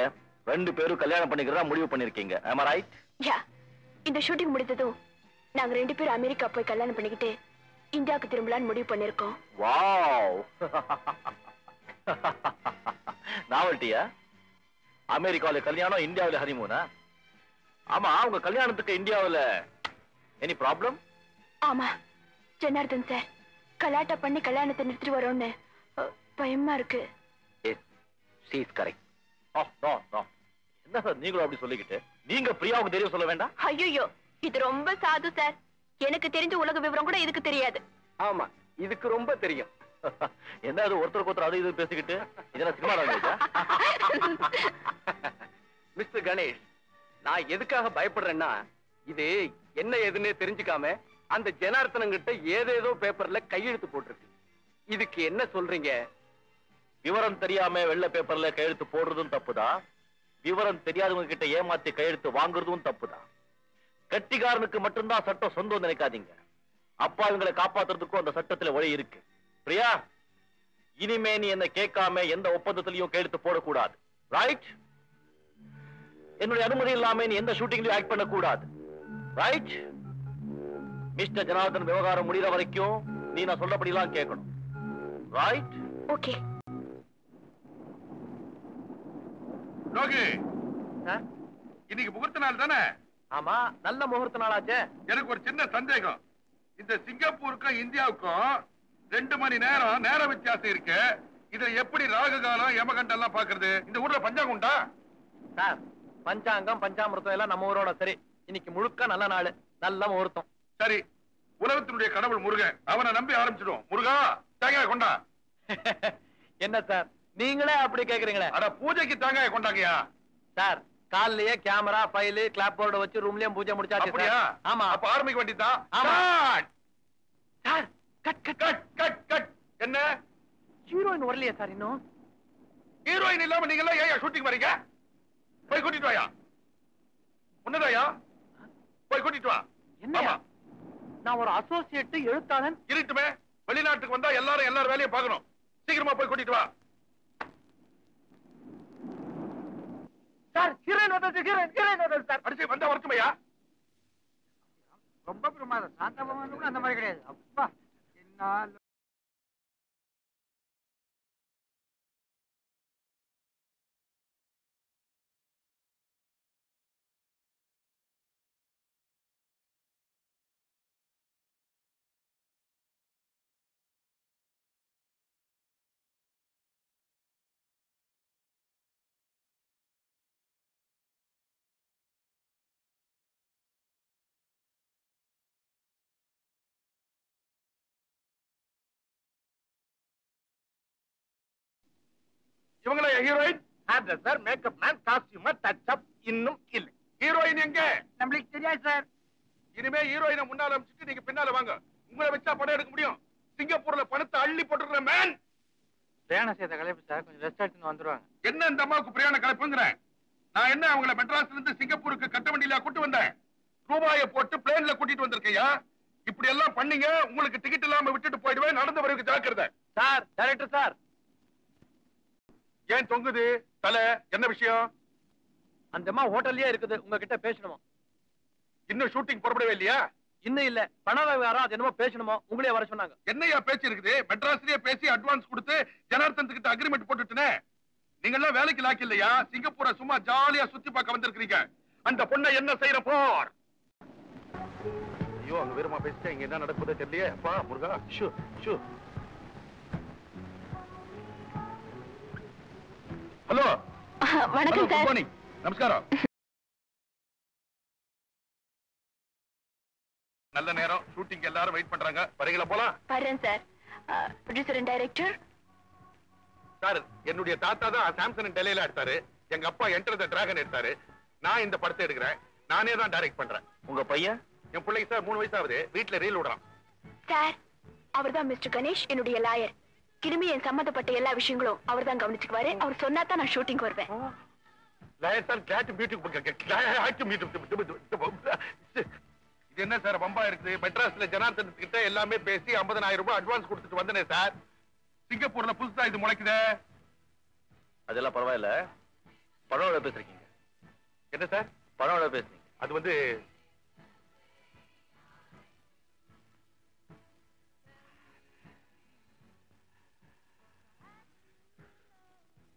ரெண்டு பேரும் கல்யாணம் பண்ணிக்கிறதா முடிவு பண்ணிருக்கீங்க. ஆமா ரைட் யா இந்த ஷூட்டிங் முடிந்ததும் நாங்க ரெண்டு பேரும் அமெரிக்கா போய் கல்யாணம் பண்ணிக்கிட்டு இந்தியாவுக்கு திரும்பலான்னு முடிவு பண்ணிருக்கோம். வாவ் நாவல்ட்டியா அமெரிக்காவில கல்யாணம் இந்தியாவில ஹனிமூனா ஆமா உங்க கல்யாணத்துக்கு இந்தியாவுல எனி ப்ராப்ளம் ஆமா ஜனார்தன் சார் கலாட்டா பண்ணி கல்யாணத்தை நிறுத்திட்டு வரோன்னு அஹ், பயமா இருக்கு. கரெக்ட் என்ன சார் நீங்களும் அப்படி சொல்லிக்கிட்டு? நீங்க பிரியாவுக்கு தெரியும் சொல்ல வேண்டாம்? ஐயோ இது ரொம்ப சாது சார். எனக்கு தெரிஞ்ச உலக விவரம் கூட இதுக்கு தெரியாது. ஆமா இதுக்கு ரொம்ப தெரியும். என்ன அது ஒருத்தருக்கு ஒருத்தர் அது இது பேசிக்கிட்டு? இதெல்லாம் சினிமா லாங்குவேஜா மிஸ்டர் கணேஷ் நான் எதுக்காக பயப்படுறேன்னா இது என்ன ஏதுன்னே தெரிஞ்சுக்காம அந்த ஜனார்த்தனம் கிட்ட ஏதேதோ பேப்பர்ல கையெழுத்து போட்டிருக்கு. இதுக்கு என்ன சொல்றீங்க? விவரம் தெரியாம வெள்ள பேப்பர்ல கையெழுத்து போடுறதும் தப்புதான் விவரம் தெரியாதவங்க கிட்ட ஏமாத்தி கையெழுத்து வாங்குறதும் தப்புதான் கட்டிக்காரனுக்கு மட்டும்தான் சட்டம் சொந்தம் நினைக்காதீங்க. அப்பா இவங்களை காப்பாத்துறதுக்கும் அந்த சட்டத்துல வழி இருக்கு. பிரியா இனிமே நீ என்ன கேட்காம எந்த ஒப்பந்தத்திலையும் கையெழுத்து போடக்கூடாது. ரைட் என்னுடைய அனுமதி இல்லாம நீ எந்த ஷூட்டிங்லயும் ஆக்ட் பண்ணக்கூடாது. ரைட் மிஸ்டர் ஜனார்தன் விவகாரம் முடிகிற வரைக்கும் நீ நான் சொல்றபடிலாம் கேட்கணும். ரைட் ஓகே சார் இன்னைக்கு முகூர்த்த நாள் தானே? ஆமா நல்ல முகூர்த்த நாளாச்சே. எனக்கு ஒரு சின்ன சந்தேகம். இந்த சிங்கப்பூருக்கும் இந்தியாவுக்கும் ரெண்டு மணி நேரம் நேர வித்தியாசம் இருக்கு. இதுல எப்படி ராகு காலம் யமகண்டம் எல்லாம் பாக்குறது இந்த ஊர்ல பஞ்சாங்கம் உண்டா? சார் பஞ்சாங்கம் பஞ்சாமிர்தம் எல்லாம் நம்ம ஊரோட சரி. இன்னைக்கு முழுக்க நல்ல நாள். நல்ல முகூர்த்தம். சரி. உலகத்தினுடைய கடவுள் முருகன். அவனை நம்பி ஆரம்பிச்சிடும் முருகா தேங்காய் கொண்டா. என்ன சார்? நீங்களே அப்படி கேக்குறீங்களே. அட பூஜைக்கு தேங்காய் கொண்டாங்கயா சார் கால்லயே கேமரா ஃபைலு கிளாப் போர்டு வச்சு ரூம்லயும் பூஜை முடிச்சாச்சு அப்படியா. ஆமா. அப்ப ஆரம்பிக்க வேண்டியதுதான் ஆமா. Sir cut cut cut cut cut என்ன? ஹீரோயின் வரலையா சார் இன்னும். ஹீரோயின் இல்லாம நீங்க எல்லாம் ஏன் ஷூட்டிங் வரீங்க போய் கூட்டிட்டு வாயா. உன்னதாயா? போய் கூட்டிட்டு வா. என்னய்யா? ஆமா. நான் ஒரு அசோசியேட் எழுத்தாளன். இருட்டுமே. வெளிநாட்டுக்கு வந்தா எல்லாரும் எல்லாரும் வேலையை பார்க்கணும். சீக்கிரமா போய் கூட்டிட்டு வா. சார் ஹீரோயின் வந்தாச்சு ஹீரோயின் ஹீரோயின் வந்தாச்சு சார். அடிச்சு வந்தா வரட்டுமையா? ரொம்ப பிரமாதம். சாந்தா பவன் கூட அந்த மாதிரி கிடையாது. அப்பா என்ன இவங்கள heroine sir makeup man costumer touch up இன்னும் இல்லை. ஹீரோயின் எங்க? நம்மளுக்கு தெரியாது சார் இனிமே ஹீரோயினை முன்னால அமைச்சிட்டு நீங்க பின்னால வாங்க. உங்களை வச்சா படம் எடுக்க முடியும். சிங்கப்பூர்ல பணத்தை அள்ளி போட்டுருக்கிற மேன் பிரயாணம் செய்த கலைப்பு சார் கொஞ்சம் ரெஸ்ட் எடுத்துன்னு வந்துருவாங்க. என்ன இந்த அம்மாவுக்கு பிரயாண கலப்புங்கிறேன் நான் என்ன அவங்கள மெட்ராஸ்ல இருந்து சிங்கப்பூருக்கு கட்ட வண்டியில கூட்டு வந்தேன்? ரூபாயை போட்டு பிளேன்ல கூட்டிட்டு வந்திருக்கையா? இப்படி எல்லாம் பண்ணீங்க உங்களுக்கு டிக்கெட் இல்லாம விட்டுட்டு போயிடுவேன் நடந்த வரைக்கும் ஜாக்கிரதை. சார் டைரக்டர் சார் ஏன் தொங்குது? தலை என்ன விஷயம்? அந்த அம்மா ஹோட்டல்லயே இருக்குது. உங்ககிட்ட பேசணுமா? இன்னும் ஷூட்டிங் புறப்படவே இல்லையா? இன்னும் இல்ல. பண விவகாரம் அது என்னமோ பேசணுமோ? உங்களே வர சொன்னாங்க. என்னையா பேச்சு இருக்குது மெட்ராஸ்லயே பேசி அட்வான்ஸ் கொடுத்து ஜனார்த்தன் கிட்ட அக்ரிமெண்ட் போட்டுட்டனே. நீங்க எல்லாம் வேலைக்கு லாக்கி இல்லையா? சிங்கப்பூரை சும்மா ஜாலியா சுத்தி பார்க்க வந்திருக்கீங்க அந்த பொண்ணை என்ன செய்யற போர்? ஐயோ அங்க வீரமா பேசிட்டேன் இங்க என்ன நடக்குதோ தெரியலையே. அப்பா முருகா. Shoo shoo. ஹலோ வணக்கம் குட் சார். மார்னிங் நமஸ்காரம். நல்ல நேரம். ஷூட்டிங் எல்லாரும் வெயிட் பண்றாங்க. வரீங்களா போலாம்? வர்றேன் sir. Producer and director sir என்னுடைய தாத்தா தான் சாம்சங் டெல்லியில எடுத்தாரு. எங்க அப்பா என்டர் த டிராகன் எடுத்தாரு. நான் இந்த படத்தை எடுக்கிறேன். நானே தான் டைரக்ட் பண்றேன். உங்க பையன்? என் பிள்ளைக்கு சார் மூணு வயசு ஆகுது. வீட்டுல ரீல் விடுறான். சார் அவர்தான் மிஸ்டர் கணேஷ் என்னுடைய லாயர் இனிமே என் சம்மந்தப்பட்ட எல்லா விஷயங்களும் அவர் தான் கவனிச்சுக்குவாரு. அவர் சொன்னா தான் நான் ஷூட்டிங் வருவேன் இது என்ன சார் பம்பா இருக்குது? மெட்ராஸ்ல ஜனார்த்தன் கிட்ட எல்லாமே பேசி 50000 ரூபாய் அட்வான்ஸ் கொடுத்துட்டு வந்தனே சார். சிங்கப்பூர்ல புதுசா இது முளைக்குதே. அதெல்லாம் பரவாயில்ல. பணம் எவ்வளவு பேசுறீங்க? என்ன சார்? எவ்வளவு பேசுறீங்க? அது வந்து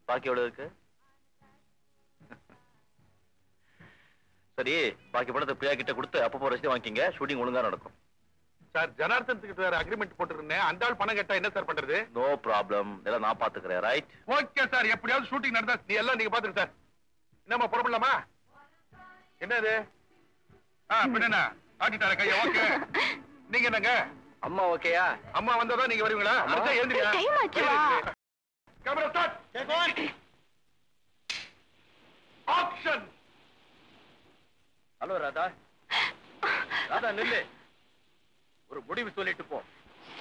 பாக்கி எவ்வளவு இருக்கு? சரி பாக்கி பணத்தை பிரியா கிட்ட கொடுத்து அப்பப்போ ரசீது வாங்கிக்கிங்க. ஷூட்டிங் ஒழுங்கா நடக்கும். சார் ஜனார்த்தன் கிட்ட வேற அக்ரிமெண்ட் போட்டுருந்தேன் அந்த ஆள் பணம் கேட்டா என்ன சார் பண்றது? நோ ப்ராப்ளம் இதெல்லாம் நான் பாத்துக்கிறேன் ரைட் ஓகே சார் எப்படியாவது ஷூட்டிங் நடந்தா நீ எல்லாம் நீங்க பாத்துங்க சார் என்னம்மா புறப்படலாமா? என்னது? ஆ பின்ன ஆட்டிட்டார கையா ஓகே நீங்க என்னங்க? அம்மா ஓகேயா அம்மா வந்ததா நீங்க வருவீங்களா? அடுத்த எழுந்திரியா Time ஆச்சுடா. Camera start action hello Radha Radha நில்லு. ஒரு முடிவு சொல்லிட்டு போ.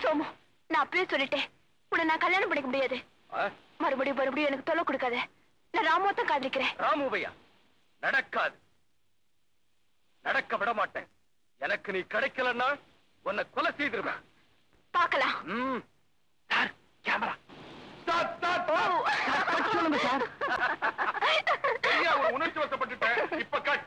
சோமு நான் அப்படியே சொல்லிட்டேன். உன்னை நான் கல்யாணம் பண்ணிக்க முடியாது? மறுபடியும் மறுபடியும் எனக்கு தொல்லை கொடுக்காத. நான் ராமுவத்தான் காதலிக்கிறேன். ராமுவையா நடக்காது. நடக்க விட மாட்டேன். எனக்கு நீ கிடைக்கலன்னா உன்னை கொலை செய்திருவேன். பார்க்கலாம். ம். Sir camera. சொல்லுங்க சார். உணர்ச்சி வசப்பட்டுட்டேன் இப்ப கட்.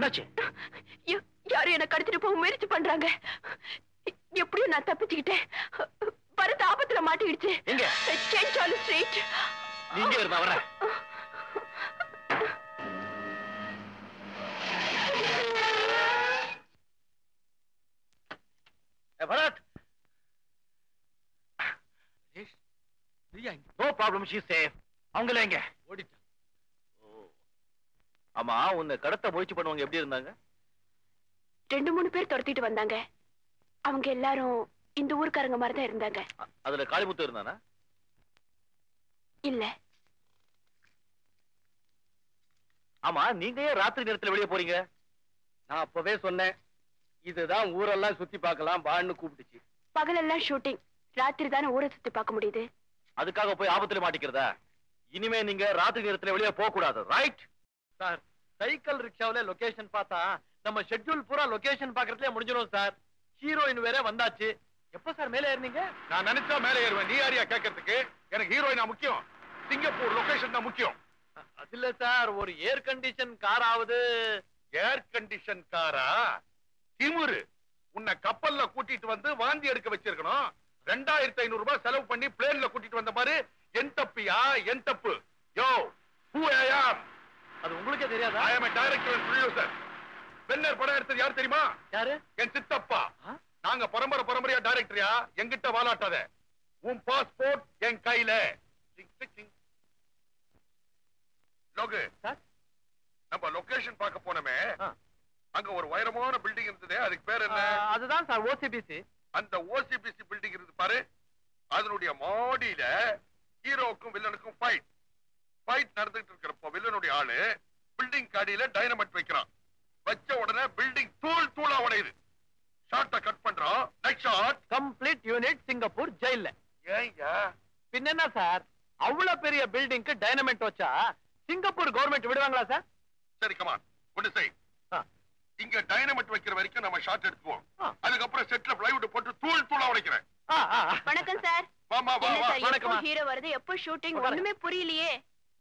என்னாச்சு? யாரும் என்ன கடத்திட்டு போக முயற்சி பண்றாங்க. எப்படியும் நான் தப்பிச்சுக்கிட்டேன். பரத் ஆபத்துல மாட்டிக்கிடுச்சு. சேஞ்சாலு ப்ராப்ளம் ஷீ ஆமா உன்னை கடத்த முயற்சி பண்ணுவாங்க எப்படி இருந்தாங்க? ரெண்டு மூணு பேர் துரத்திட்டு வந்தாங்க. அவங்க எல்லாரும் இந்த ஊருக்காரங்க மாதிரி தான் இருந்தாங்க அதுல காளிமுத்து இருந்தானா? இல்ல. ஆமா நீங்க ஏன் ராத்திரி நேரத்துல வெளியே போறீங்க? நான் அப்பவே சொன்னேன். இதுதான் ஊரெல்லாம் சுத்தி பார்க்கலாம் வான்னு கூப்பிட்டுச்சு. பகலெல்லாம் ஷூட்டிங் ராத்திரி தானே ஊரை சுத்தி பார்க்க முடியுது. அதுக்காக போய் ஆபத்துல மாட்டிக்கிறதா? இனிமே நீங்க ராத்திரி நேரத்துல வெளியே போக கூடாது ரைட் சார் சைக்கிள் ரிக்ஷாவில லொகேஷன் பார்த்தா நம்ம ஷெட்யூல் பூரா லொகேஷன் பாக்குறதுலயே முடிஞ்சிடும் சார் ஹீரோயின் வேற வந்தாச்சு. எப்ப சார் மேலே ஏறினீங்க? நான் நினைச்சா மேலே ஏறுவேன். நீ யாரியா கேட்கறதுக்கு? எனக்கு ஹீரோயினா முக்கியம். சிங்கப்பூர் லொகேஷன் தான் முக்கியம். அது இல்ல சார் ஒரு ஏர் கண்டிஷன் கார் ஆகுது. ஏர் கண்டிஷன் காரா திமுரு உன்னை கப்பல்ல கூட்டிட்டு வந்து வாந்தி எடுக்க வச்சிருக்கணும். ரெண்டாயிரத்தி ஐநூறு ரூபாய் செலவு பண்ணி பிளேன்ல கூட்டிட்டு வந்த மாதிரி என் தப்பியா? என் தப்பு. யோ who I am? அது உங்களுக்கே தெரியாதா? I am a director and producer. பென்னர் படம் எடுத்தது யார் தெரியுமா? யாரு? என் சித்தப்பா. நாங்க பரம்பரை பரம்பரையா டைரக்டரியா எங்கிட்ட வாலாட்டாத. உன் பாஸ்போர்ட் என் கையில. லோகு. நம்ம லொகேஷன் பார்க்க போனோமே. அங்க ஒரு உயரமான பில்டிங் இருந்ததே. அதுக்கு பேர் என்ன? அதுதான் சார் ஓசிபிசி அந்த ஓசிபிசி பில்டிங் இருந்து பாரு. அதனுடைய மாடியில ஹீரோவுக்கும் வில்லனுக்கும் ஃபைட் ஃபைட் நடந்துட்டு இருக்கிறப்போ வில்லனுடைய ஆளு பில்டிங் அடியில டைனமைட் வைக்கிறான். வச்ச உடனே பில்டிங் தூள் தூளா உடையுது. ஷார்ட்ட கட் பண்றோம் next shot complete unit Singapore ஜெயில்ல ஏய்யா பின்ன என்ன சார்? அவ்வளவு பெரிய பில்டிங்க்கு டைனமெண்ட் வச்சா சிங்கப்பூர் கவர்மெண்ட் விடுவாங்களா சார்? சரி கமான் ஒண்ணு செய். இங்க டைனமைட் வைக்கிற வரைக்கும் நம்ம ஷார்ட் எடுத்துக்குவோம். ஆ. அதுக்கப்புறம் செட்ல பிளைவுட் போட்டு தூள் தூளா உடைக்கிறேன். வணக்கம் சார். வாமா வா என்ன வா. சார் எப்போ வணக்கம்மா. ஹீரோ வருது? எப்போ ஷூட்டிங். ஒண்ணுமே புரியலையே.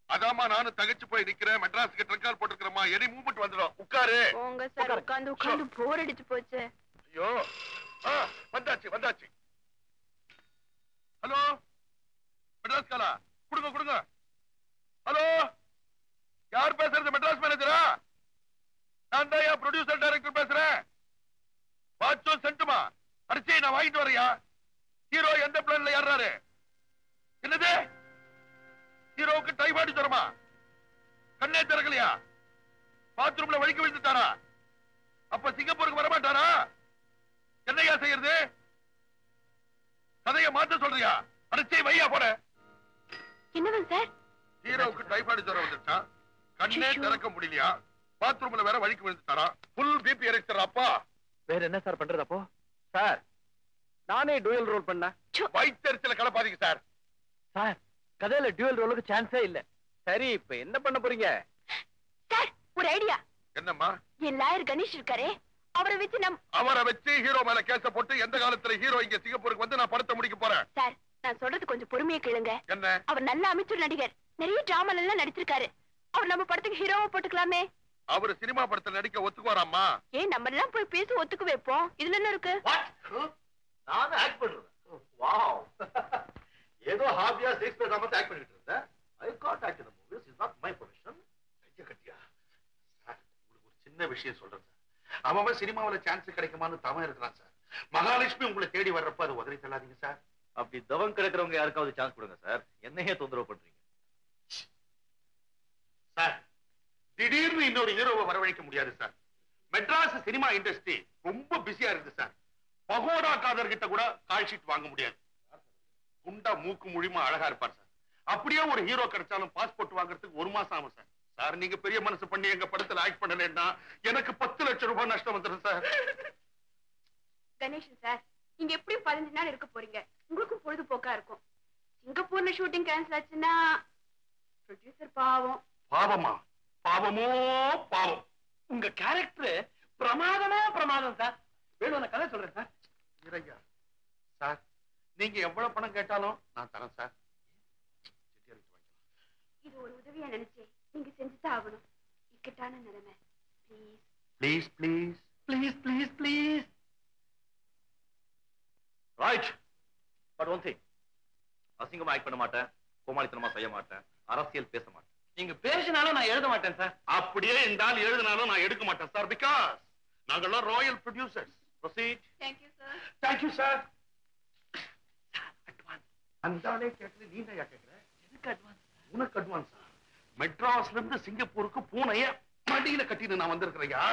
அதாம்மா நானும் தகச்சு போய் நிக்கிறேன். மெட்ராஸ்க்கு ட்ரங்கால் போட்டுக்கிறேம்மா எனி மூவ்மெண்ட் வந்துடும். உட்காரு. போங்க சார் உட்காருங்க. உட்காந்து உட்காந்து போர் அடிச்சு போச்சு. ஐயோ. வந்தாச்சு வந்தாச்சு. ஹலோ? மெட்ராஸ் காலா? கொடுங்க கொடுங்க. ஹலோ? யார் பேசுறது? மெட்ராஸ் மேனேஜரா நான் தான் ப்ரொடியூசர் டைரக்டர் பேசுறேன். வாட்சோ சென்ட்டுமா? அடிச்சு நான் வாங்கிட்டு வரையா ஹீரோ எந்த பிளான்ல ஏறாரு என்னது? ஹீரோவுக்கு டைபாய்டு ஜுரமா கண்ணே திறக்கலையா? பாத்ரூம்ல வலிக்கு விழுந்துட்டாரா அப்ப சிங்கப்பூருக்கு வரமாட்டாரா என்னையா செய்யறது? கதைய மாத்த சொல்றியா? அடிச்சே வையா போற என்னவன் சார்? ஹீரோவுக்கு டைபாய்டு ஜுரம் வந்துருச்சா? கண்ணே. திறக்க முடியலையா? பாத்ரூம்ல வேற வலிக்கு விழுந்துட்டாரா ஃபுல் பிபி இறக்கிறார் அப்பா வேற என்ன சார் பண்றது அப்போ? சார் நானே டூயல் ரோல் பண்ணேன். வயிற்றுல கலப்பாதீங்க சார். சார் கதையில டியூயல் ரோலுக்கு சான்ஸே இல்ல. சரி இப்ப என்ன பண்ண போறீங்க? சார் ஒரு ஐடியா என்னம்மா? என் லாயர் கணேஷ் இருக்காரே அவரை வச்சு நம் அவரை வச்சு ஹீரோ மேல கேச போட்டு எந்த காலத்துல ஹீரோ இங்க சிங்கப்பூருக்கு வந்து நான் படத்தை முடிக்க போறேன்? சார் நான் சொல்றது கொஞ்சம் பொறுமையா கேளுங்க. என்ன? அவர் நல்ல அமைச்சர் நடிகர். நிறைய டிராமால எல்லாம் நடிச்சிருக்காரு. அவர் நம்ம படத்துக்கு ஹீரோவா போட்டுக்கலாமே. அவரு சினிமா படத்துல நடிக்க ஒத்துக்குவாராம்மா? ஏன் நம்ம எல்லாம் போய் பேசி ஒத்துக்கு வைப்போம் இதுல என்ன இருக்கு? நான் ஆக்ட் பண்றேன் வாவ் ஏதோ ஹாபியா சிக்ஸ் பேர் மட்டும் ஆக்ட் பண்ணிட்டு இருந்தேன் I got act in movies is not my profession கைய கட்டியா. சார் உங்களுக்கு ஒரு சின்ன விஷயம் சொல்றேன் சார். அவன் சினிமாவுல சான்ஸ் கிடைக்குமான்னு தவன் இருக்கிறான் சார். மகாலட்சுமி உங்களை தேடி வர்றப்ப அதை உதறி தள்ளாதீங்க சார். அப்படி தவம் கிடக்கிறவங்க யாருக்காவது சான்ஸ் கொடுங்க சார். என்னையே தொந்தரவு பண்றீங்க சார் திடீர்னு இன்னொரு ஹீரோவை வரவழைக்க முடியாது சார். மெட்ராஸ் சினிமா இண்டஸ்ட்ரி ரொம்ப பிஸியா இருக்கு சார். பகோடா காதர் கிட்ட கூட கால் ஷீட் வாங்க முடியாது. குண்டா மூக்கு முழிமா அழகா இருப்பார் சார். அப்படியே ஒரு ஹீரோ கிடைச்சாலும் பாஸ்போர்ட் வாங்குறதுக்கு ஒரு மாசம் ஆகும் சார். சார் நீங்க பெரிய மனசு பண்ணி எங்க படத்துல ஆக்ட் பண்ணலன்னா எனக்கு பத்து லட்சம் ரூபாய் நஷ்டம் வந்துடும் சார். கணேஷன் சார் நீங்க எப்படியும் பதினஞ்சு நாள் இருக்க போறீங்க? உங்களுக்கும் பொழுதுபோக்கா இருக்கும். சிங்கப்பூர்ல ஷூட்டிங் கேன்சல் ஆச்சுன்னா ப்ரொடியூசர் பாவம். பாவமா? பாவமோ? பாவம். உங்க கேரக்டர் பிரமாதமா பிரமாதம் சார். வேணும் கதை சொல்றேன் சார். வீரையா சார் நீங்க எவ்வளவு பணம் கேட்டாலும் நான் தரேன் சார். இது ஒரு உதவியா நினைச்சேன் நீங்க செஞ்சுதான் ஆகணும். இக்கட்டான நிலைமை. Please please please please please please right but one thing அசிங்கமா ஆக்ட் பண்ண மாட்டேன். கோமாளித்தனமா செய்ய மாட்டேன். அரசியல் பேச மாட்டேன். நீங்க பேசினாலும் நான் எழுத மாட்டேன் சார். அப்படியே இந்த ஆள் எழுதினாலும் நான் எடுக்க மாட்டேன் சார். பிகாஸ் நாங்கெல்லாம் royal producers proceed thank you sir thank you sir அந்த ஆளே கேட்டது நீ தான் கேட்கிற எதுக்கு அட்வான்ஸ் உனக்கு அட்வான்ஸ் மெட்ராஸ்ல இருந்து சிங்கப்பூருக்கு பூனைய மடியில கட்டிட்டு நான் வந்திருக்கிறையா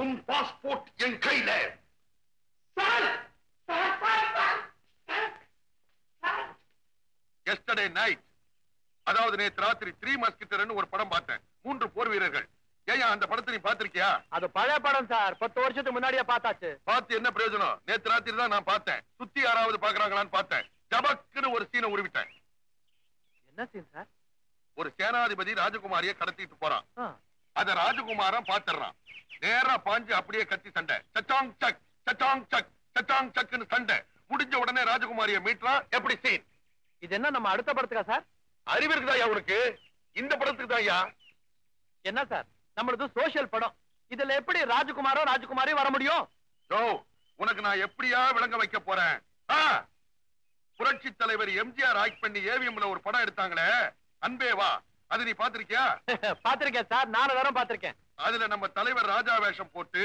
உன் பாஸ்போர்ட் என் கையில. எஸ்டர்டே நைட் அதாவது நேற்று ராத்திரி த்ரீ மஸ்கிட்டர்னு ஒரு படம் பார்த்தேன். மூன்று போர் வீரர்கள். ஏன் அந்த படத்தை நீ பாத்திருக்கியா அது பழைய படம் சார். பத்து வருஷத்துக்கு முன்னாடியே பார்த்தாச்சு. பார்த்து என்ன பிரயோஜனம்? நேத்து ராத்திரி தான் நான் பார்த்தேன். சுத்தி யாராவது பாக்குறாங்களான்னு பார்த்தேன். ஜபக்குன்னு ஒரு சீனை உருவிட்டேன். என்ன சீன் சார்? ஒரு சேனாதிபதி ராஜகுமாரிய கடத்திட்டு போறான். அத ராஜகுமாரன் பாத்துறான் நேரா பாஞ்சு அப்படியே கத்தி சண்டை. சச்சாங் சக் சச்சாங் சக் சச்சாங் சக்குன்னு சண்டை. முடிஞ்ச உடனே ராஜகுமாரிய மீட்றான் எப்படி சீன்? இது என்ன நம்ம அடுத்த படத்துக்கா சார்? அறிவு இருக்குதாயா உனக்கு? இந்த படத்துக்கு தான்யா என்ன சார்? நம்மளது சோஷியல் படம். இதுல எப்படி ராஜகுமாரோ ராஜகுமாரியும் வர முடியும்? உனக்கு நான் எப்படியா விளங்க வைக்க போறேன்? புரட்சி தலைவர் எம்ஜிஆர் ஆக்ட் பண்ணி ஏவிஎம்ல ஒரு படம் எடுத்தாங்களே அன்பே வா. அது நீ பாத்திருக்கியா பாத்திருக்கேன் சார். நாலு தரம் பாத்திருக்கேன் அதுல நம்ம தலைவர் ராஜா வேஷம் போட்டு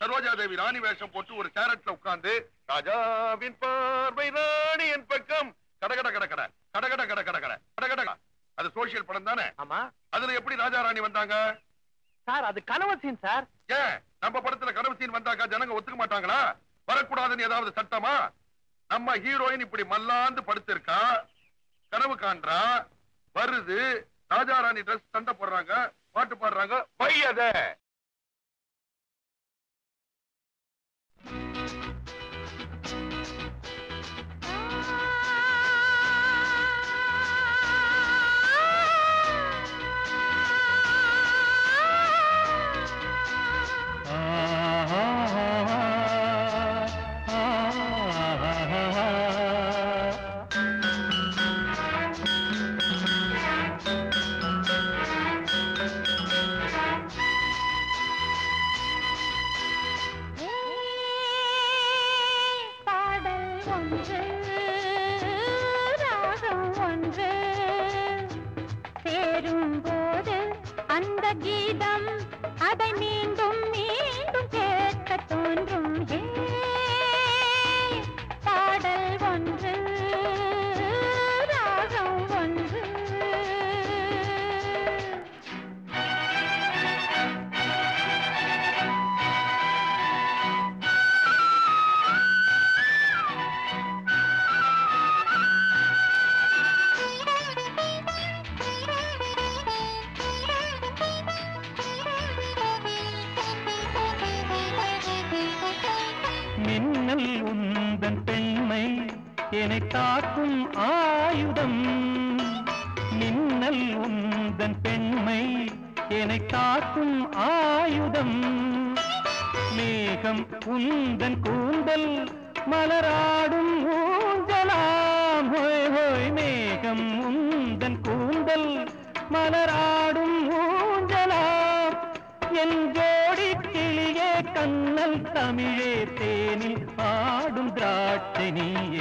சரோஜா தேவி ராணி வேஷம் போட்டு ஒரு சேரட்ல உட்கார்ந்து ராஜாவின் பார்வை ராணியின் பக்கம். கடகட கடகட கடகட கடகட கட கடகட அது சோசியல் படம் தானே? ஆமா. அதுல எப்படி ராஜா ராணி வந்தாங்க? சார் அது கனவு சீன் சார். ஏன்? நம்ம படத்துல கனவு சீன் வந்தாக்கா ஜனங்க ஒத்துக்க மாட்டாங்களா? வரக்கூடாதுன்னு ஏதாவது சட்டமா? நம்ம ஹீரோயின் இப்படி மல்லாந்து படுத்திருக்கா? கனவு காண்றா? வருது. ராஜா ராணி ட்ரெஸ் சண்டை போடுறாங்க. பாட்டு பாடுறாங்க. பையத புந்தன் கூந்தல் மலராடும் ஊஞ்சலாம். ஹோய் ஹோய் மேகம் உந்தன் கூந்தல் மலராடும் ஊஞ்சலாம். என் ஜோடி கிளியே கண்ணல் தமிழே தேனில் பாடும் திராட்சை நீயே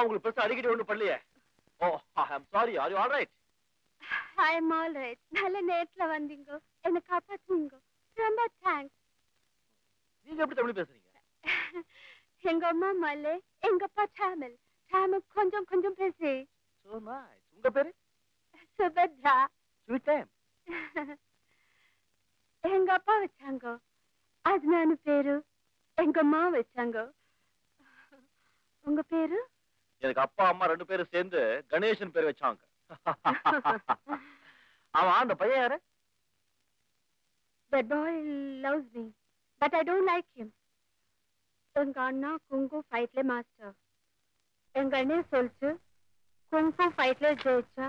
ஆமா உங்களுக்கு பெருசா அடிக்கடி ஒண்ணு பண்ணலையே. ஓ I'm sorry are you all right I am all right நல்ல நேரத்துல வந்தீங்க. என்ன காப்பாத்துனீங்க. ரொம்ப தேங்க்ஸ் நீங்க எப்படி தமிழ் பேசுறீங்க? எங்க அம்மா மல்லே எங்க அப்பா தமிழ் தமிழ் கொஞ்சம் கொஞ்சம் பேசி. சோ நைஸ் உங்க பேரு? சுபத்ரா. ஸ்வீட் டைம் எங்க அப்பா வச்சாங்க. அது நான் பேரு. எங்க அம்மா வச்சாங்க. உங்க பேரு? எனக்கு அப்பா அம்மா ரெண்டு பேரும் சேர்ந்து கணேசன் பேர் வச்சாங்க. ஆமா அந்த பையன் யாரு? That boy loves me, but I don't like him. எங்க அண்ணா குங்கு ஃபைட்ல மாஸ்டர் எங்க அண்ணே சொல்லிச்சு குங்கு ஃபைட்ல ஜெயிச்சா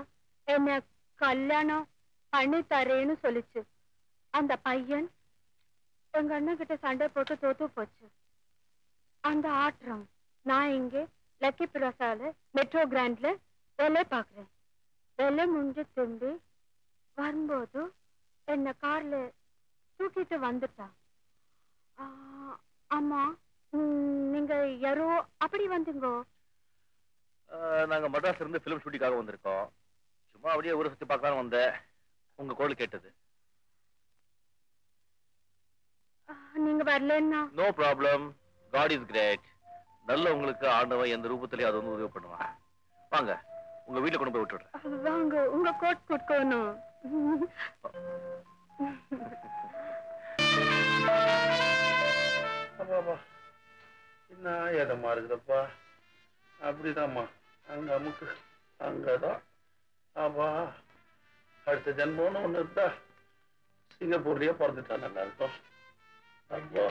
என்ன கல்யாணம் பண்ணி தரேன்னு சொல்லிச்சு. அந்த பையன் எங்க அண்ணன் கிட்ட சண்டை போட்டு தோத்து போச்சு. அந்த ஆட்டம் நான் இங்கே லக்கி பிரசால மெட்ரோ கிராண்ட்ல வேலை பார்க்குறேன். வேலை முடிஞ்சு திரும்பி வரும்போது என்ன கார்ல தூக்கிட்டு வந்துட்டான் ஆமா நீங்க யாரோ அப்படி வந்தீங்க? நாங்க மட்ராஸ்ல இருந்து பிலிம் ஷூட்டிங்காக வந்திருக்கோம். சும்மா அப்படியே ஊரை சுத்தி பார்க்கலாம் வந்தேன். உங்க கோல் கேட்டது. நீங்க வரலன்னா? No problem god is great நல்ல உங்களுக்கு ஆண்டவன் எந்த ரூபத்திலேயே அது வந்து உதவி பண்ணுவான். வாங்க உங்க வீட்டுல கொண்டு போய் விட்டுடுறேன். வாங்க உங்க கோட் கொடுக்கணும் என்ன ஏதம்மா இருக்குதப்பா? அப்படிதாம்மா. அங்க அமுக்கு அங்கதான். அப்பா அடுத்த ஜென்மம்னு ஒண்ணு இருந்தா சிங்கப்பூர்லயே பிறந்துட்டா நல்லா இருக்கும். அப்பா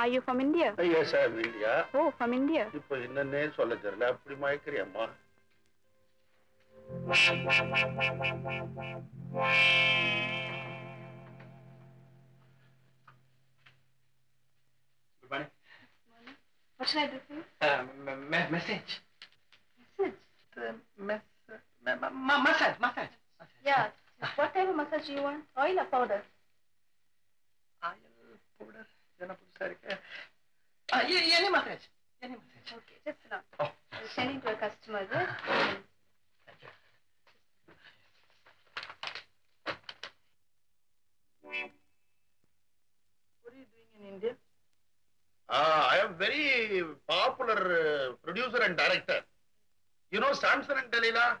Are you from India? ஐயா sir India Oh, from India. இப்போ என்னன்னே சொல்ல தெரியல அப்படி மயக்கிறியம்மா What should I do for you? Message massage massage Yeah. What type of massage do you want? Oil or powder? Oil powder என்ன புதுசா இருக்கு any massage any massage. Yes? What are you doing in India? Uh, I am very popular uh, producer and director. You know Samson and Delilah?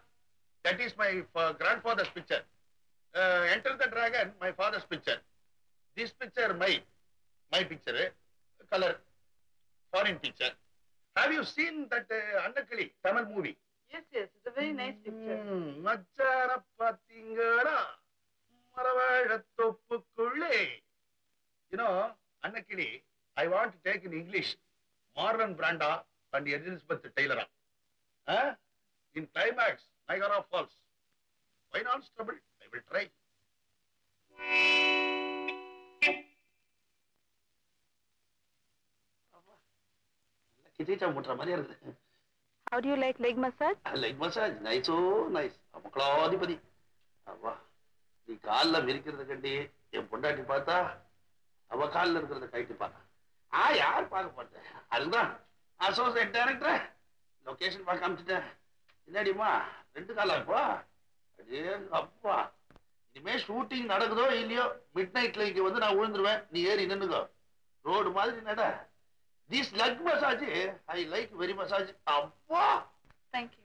That is my fa- grandfather's picture. Uh, Enter the Dragon, my father's picture. This picture, my my picture, eh? color, foreign picture. Have you seen that uh, Annakali Tamil movie? Yes, yes. It's a very nice picture. ம், மச்சான பாத்தீங்களா மரவாழத் தொப்புக்குள்ளே You know, Annakili I want to take in English Marlon Brando and Elizabeth Taylor. Huh? In climax, Niagara Falls. Why not trouble? I will try. Kichcha முட்டுற மாதிரி இருக்குது. How do you like leg massage? Like massage நைஸோ nice மக்களாதிபதி அப்பா நீ காலில் மிரிக்கிறத கண்டி. என் பொண்டாட்டி பார்த்தா அவ காலில் இருக்கிறத கைட்டு பார்த்தா. ஆ யார் பார்க்க மாட்டேன் அதுதான் அசோசியேட் டைரக்டர் லொகேஷன் பார்க்க அமிச்சிட்டேன். என்னடிமா ரெண்டு காலா இப்போ? அடே அப்பா. இனிமே ஷூட்டிங் நடக்குதோ இல்லையோ? மிட் நைட்ல இங்க வந்து நான் விழுந்துருவேன். நீ ஏறி நின்னுக்கோ. ரோடு மாதிரி நட. This leg massage I like very massage அப்பா Thank you.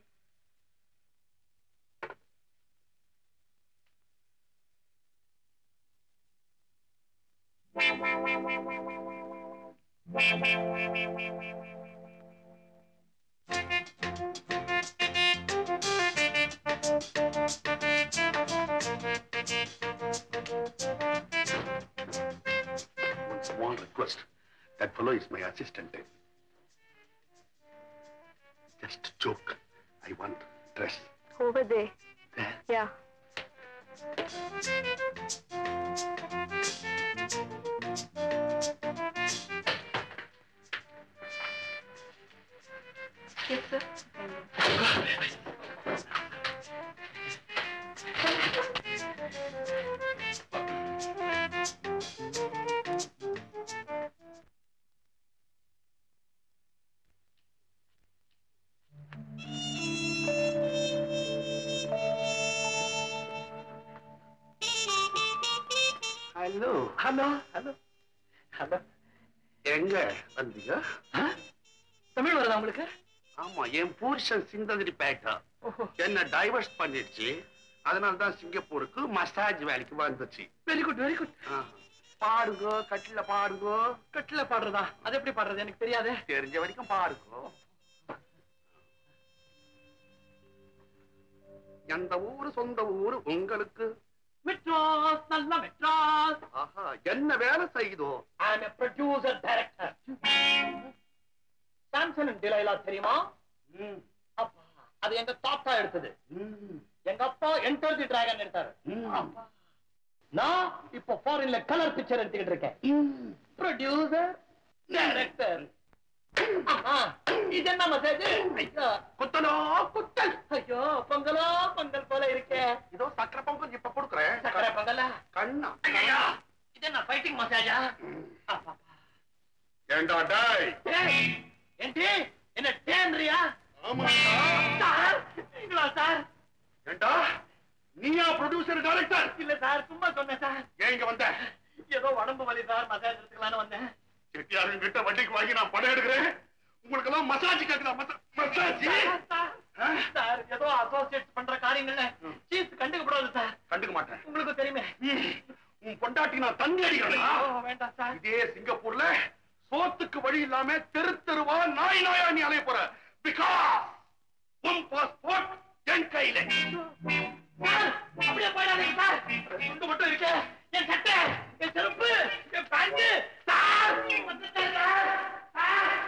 One That fellow is my assistant. Just a joke. I want dress. Over there. There. Yeah. Yes, sir. Hello hello hello hello எங்க வந்தீங்க? தமிழ் வருதா உங்களுக்கு? ஆமா என் புருஷன் சிந்ததிரி பேட்டா. என்ன divorce பண்ணிடுச்சு. அதனால தான் சிங்கப்பூருக்கு மசாஜ் வேலைக்கு வந்துச்சு. வெரி குட் வெரி குட் ஆ. பாருங்க கட்டில பாருங்க. கட்டில பாடுறதா? அது எப்படி பாடுறது? எனக்கு தெரியாதே. தெரிஞ்ச வரைக்கும் பாருங்க. எந்த ஊரு சொந்த ஊரு உங்களுக்கு? மெட்ராஸ் நல்ல மெட்ராஸ் ஆஹா என்ன வேலை செய்யுதோ? I am producer director Samson and Delilah தெரியுமா? அப்பா அது எங்க தாத்தா எடுத்தது. எங்க அப்பா என்டர் தி டிராகன் எடுத்தாரு. நான் இப்போ ஃபாரின்ல கலர் பிக்சர் எடுத்துக்கிட்டு இருக்கேன். ப்ரொடியூசர் டைரக்டர் இது என்ன மசாஜ் ஐயோ. குத்தலோ குத்தல். ஐயோ பொங்கலோ பொங்கல் போல இருக்கே. இதோ சக்கரை பொங்கல் இப்ப கொடுக்குறேன். சக்கரை பொங்கலா? கண்ணா. ஐயா. இது என்ன ஃபைட்டிங் மசாஜா ஏண்டா டாய்? ஏன்டி என்ன டேன்றியா? ஆமா சார் நீங்களா சார்? ஏண்டா? நீயா ப்ரொடியூசர் டைரக்டர் இல்ல சார் சும்மா சொன்னேன் சார். ஏன் இங்க வந்த? ஏதோ உடம்பு வலி சார் மசாஜ் எடுத்துக்கலாம்னு வந்தேன். செட்டியாருங்க கிட்ட வட்டிக்கு வாங்கி நான் படம் எடுக்கிறேன். உங்களுக்கு எல்லாம் மசாஜ் கேக்குதா மசாஜ்? சார், சார் ஏதோ அசோசியேட் பண்ற காரியங்கள்ல சீஸ் கண்டுக்கப்படாது சார். கண்டுக்க மாட்டேன். உங்களுக்கு தெரியுமே. ம், உன் பொண்டாட்டி நான் தண்ணி அடிக்கிறேன்? வேண்டாம் சார். இதே சிங்கப்பூர்ல சோத்துக்கு வழி இல்லாம தெரு தெருவா நாய் நாயா நீ அலைய போற. பிகாஸ் உன் பாஸ்போர்ட் என் கையில. அப்படியே போயிடாதீங்க சார். மட்டும் இருக்கு என் சட்டை என் செருப்பு என் பேண்ட் சார் வந்துட்டேன் sir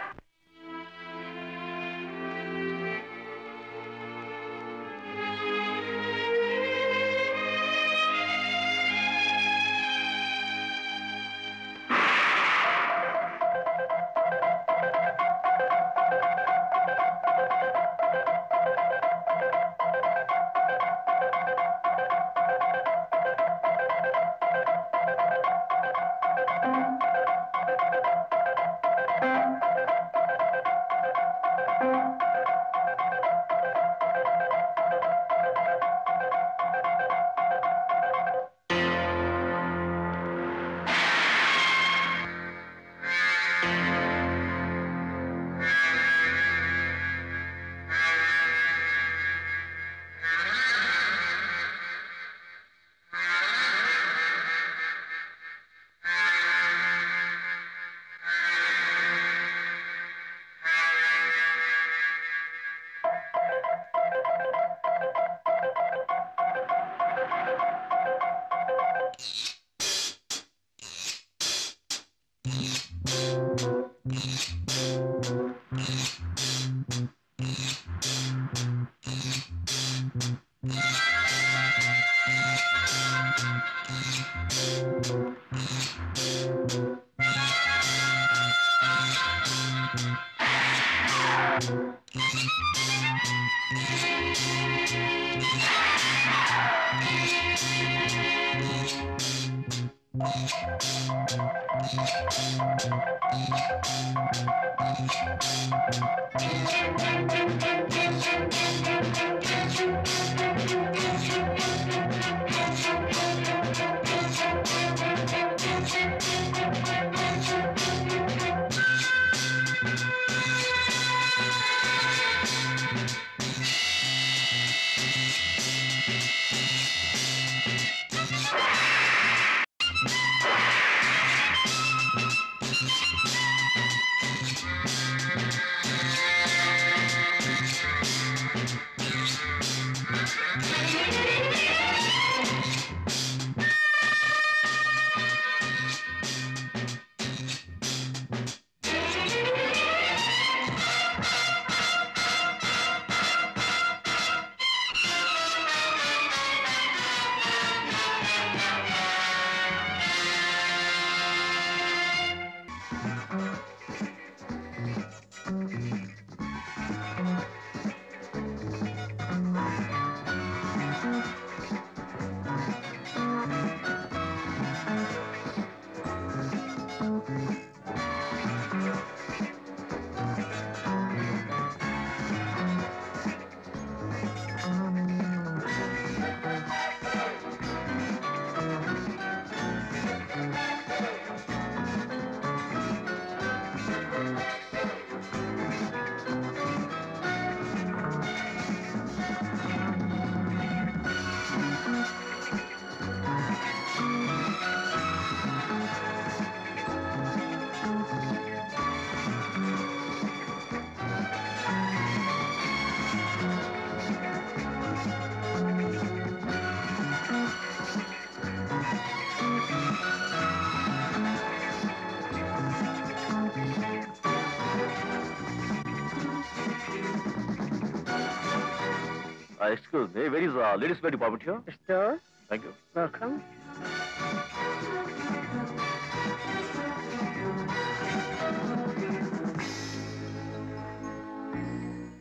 excuse me, where is uh, ladies' wear department here? Sir, Thank you. welcome.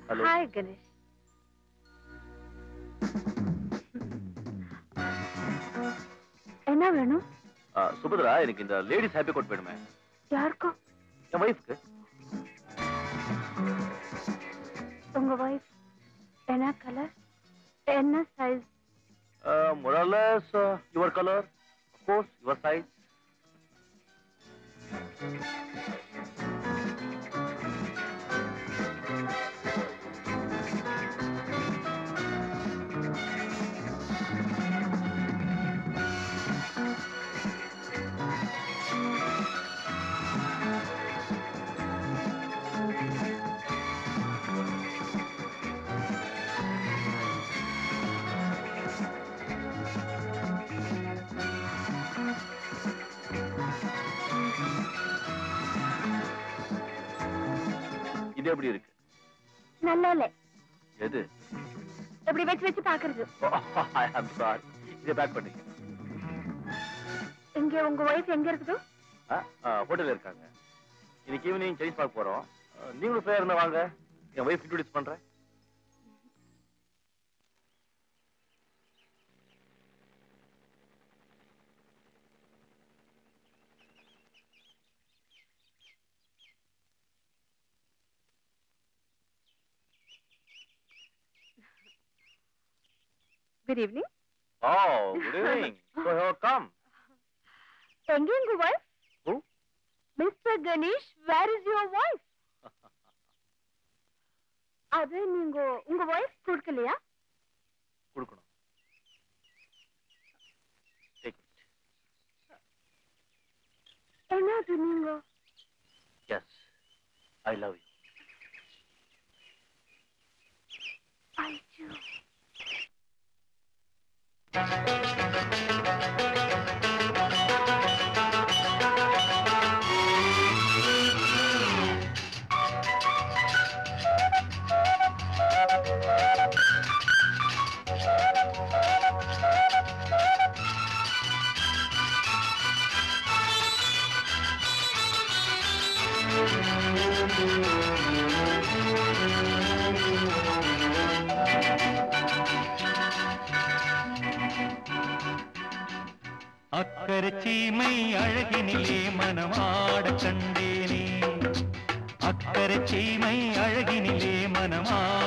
Hello. Hi, Ganesh. என்ன வேணும் Uh, சுபத்ரா எனக்கு இந்த லேடிஸ் ஹாப்பி கோட் வேணுமே வைஃப் எங்க இருக்குது? ஹோட்டல்ல இருக்காங்க. இன்னைக்கு ஈவினிங் சைனீஸ் பார்க்க போறோம். நீங்களும் ஃப்ரீயா இருந்தா வாங்க. என் ஒய்ஃப் இன்ட்ரோடியூஸ் பண்றேன். Good evening oh good evening so come எங்க உங்க wife? Mister Ganesh where is your wife அது நீங்க உங்க வைஃப் கொடுக்கலையா? கொடுக்கணும். என்னது நீங்க? Yes I love you I do. சீமை அழகினிலே மனமாட கண்டேனே அக்கரை சீமை அழகினிலே மனமாட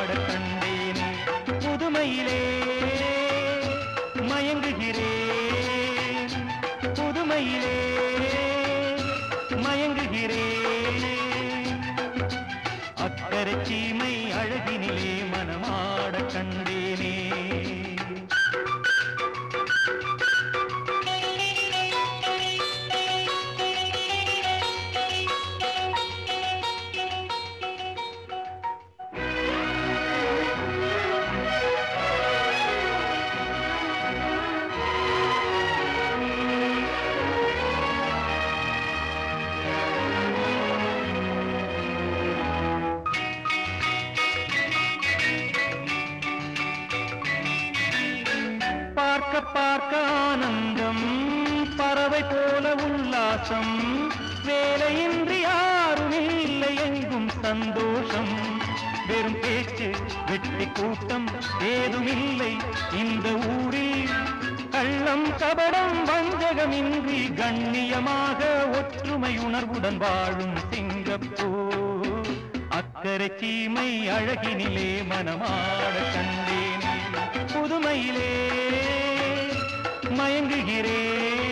உணர்வுடன் வாழும் சிங்கப்பூ அக்கறை சீமை அழகினிலே மனமாட கண்டேன். புதுமையிலே மயங்குகிறேன்.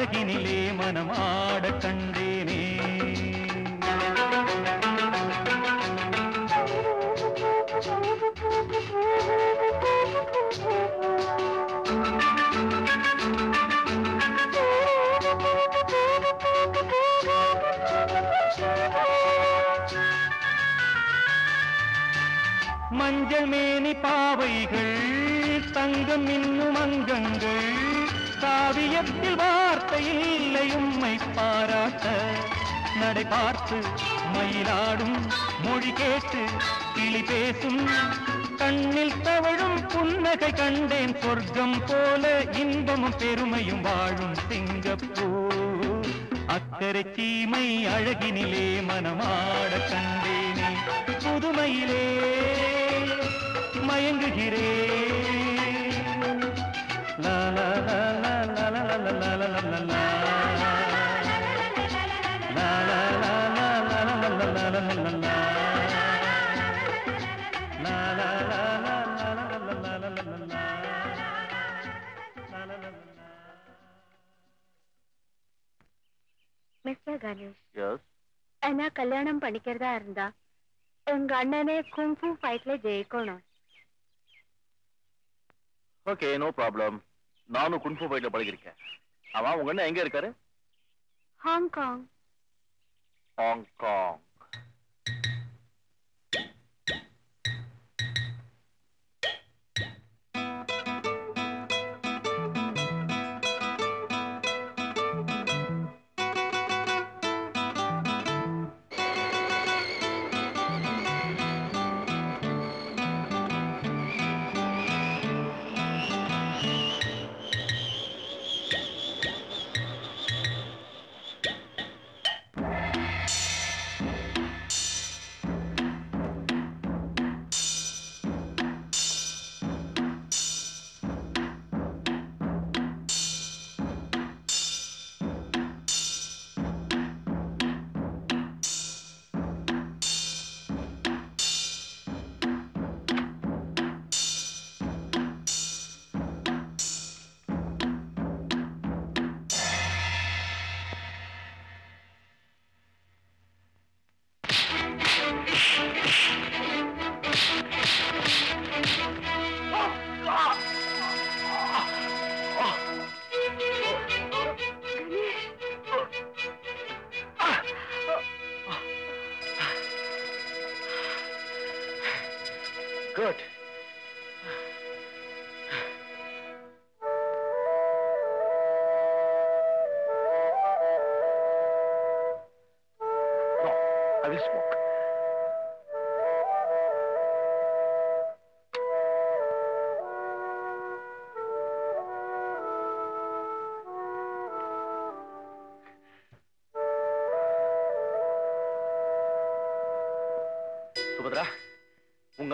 சிங்கப்பூர் அக்கறை நினைக்கிறேன் லாலா லாலா லாலா லாலா லாலா லாலா மிஸ்டர் கணேஷ் என்ன கல்யாணம் பண்ணிக்கிறதா இருந்தா உங்க அண்ணனே குங்கு ஃபைட்ல ஜெயிக்கணும் ஓகே நோ ப்ராப்ளம் நானும் குன்ஃபு ஃபைட்ல பழகிருக்கேன் அவன் உங்க அண்ணன் எங்க இருக்காரு? Hong Kong. Hong Kong.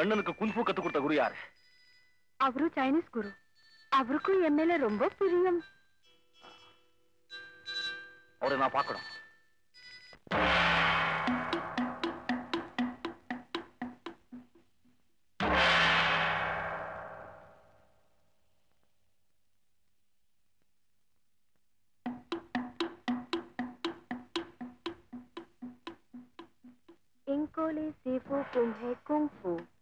அண்ணனுக்கு குன்ஃபு கத்து கொடுத்த குரு யாரு? அவரு சைனீஸ் குரு. அவருக்கும் என் மேல ரொம்ப பிரியம். அவரை நான் பார்க்கணும். Encole, c'est faux, comme, comme.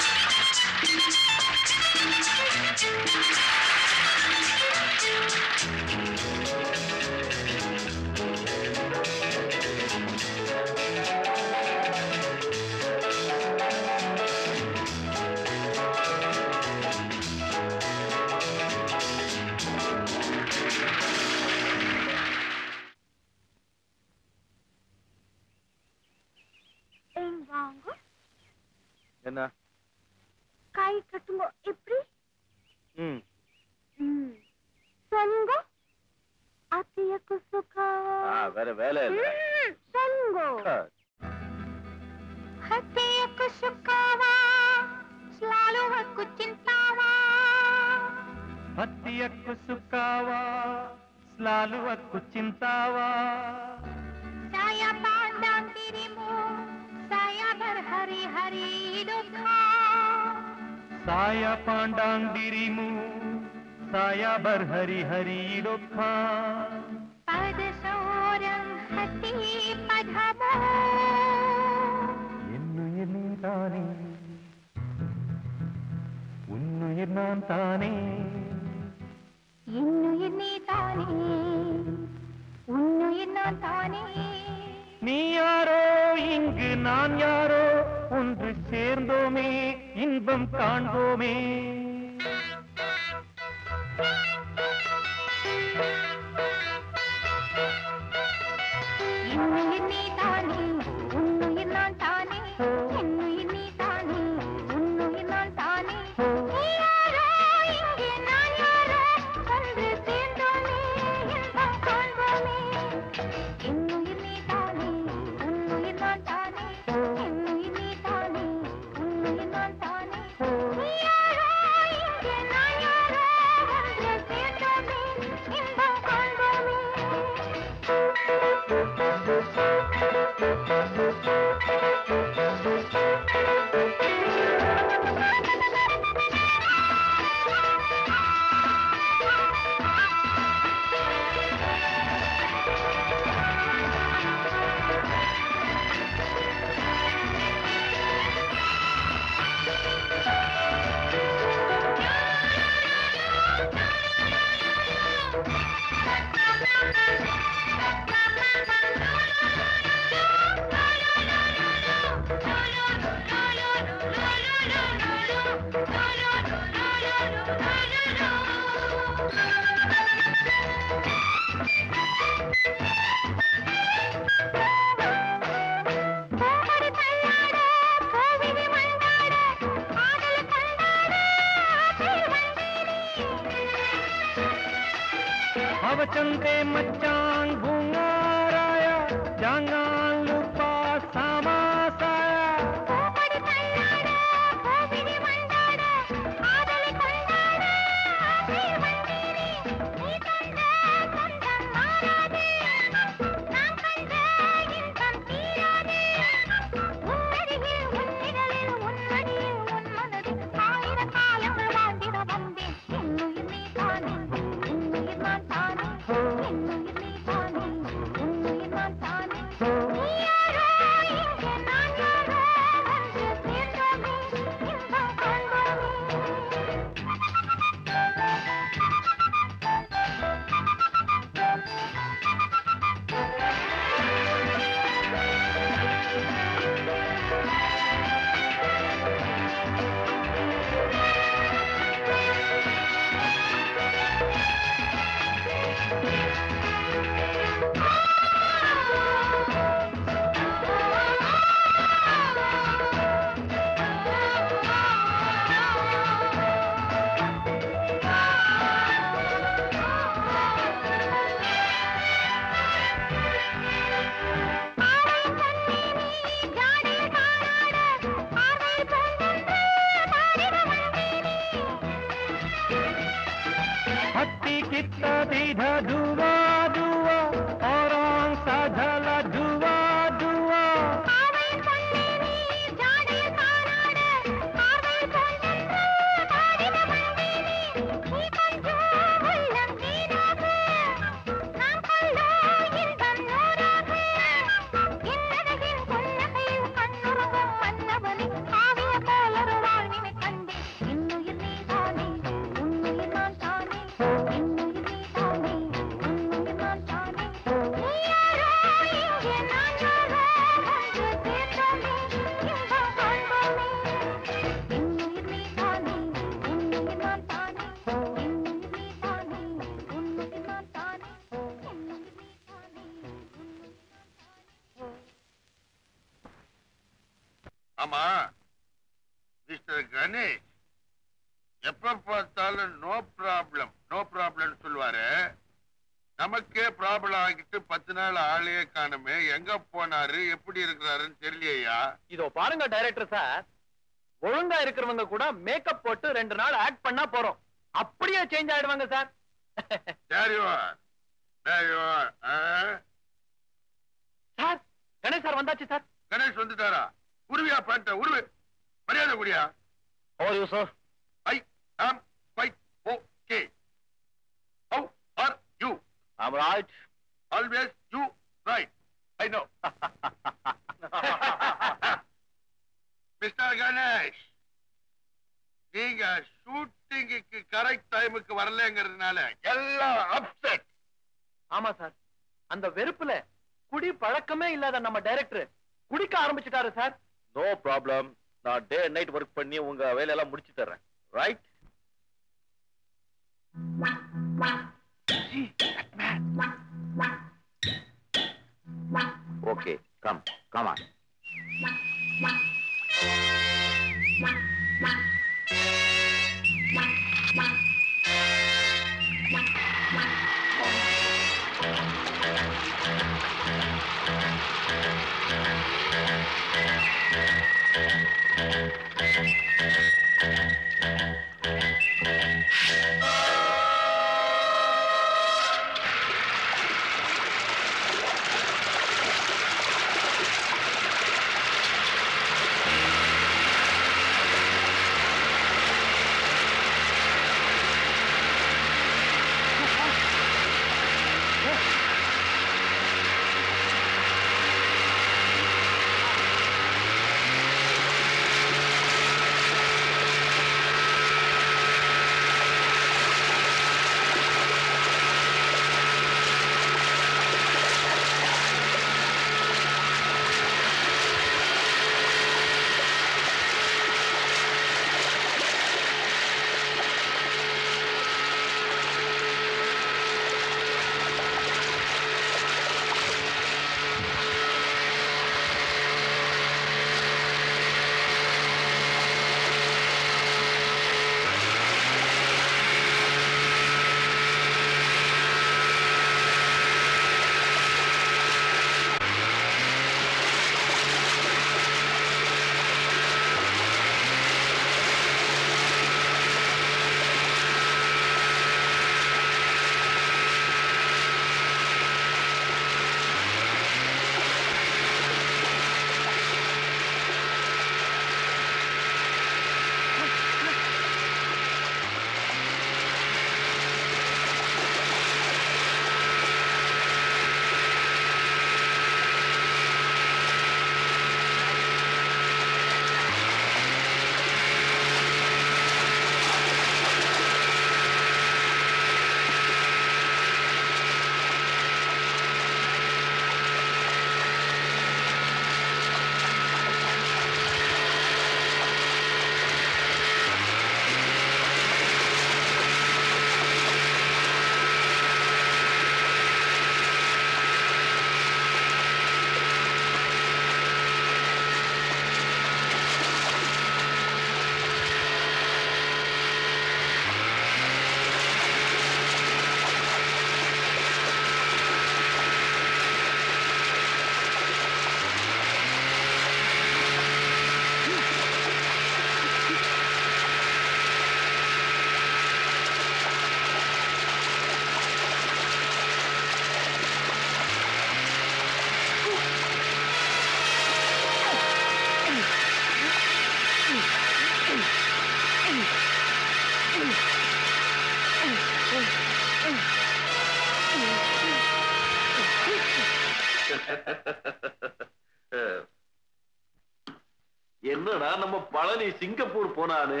போனான்னு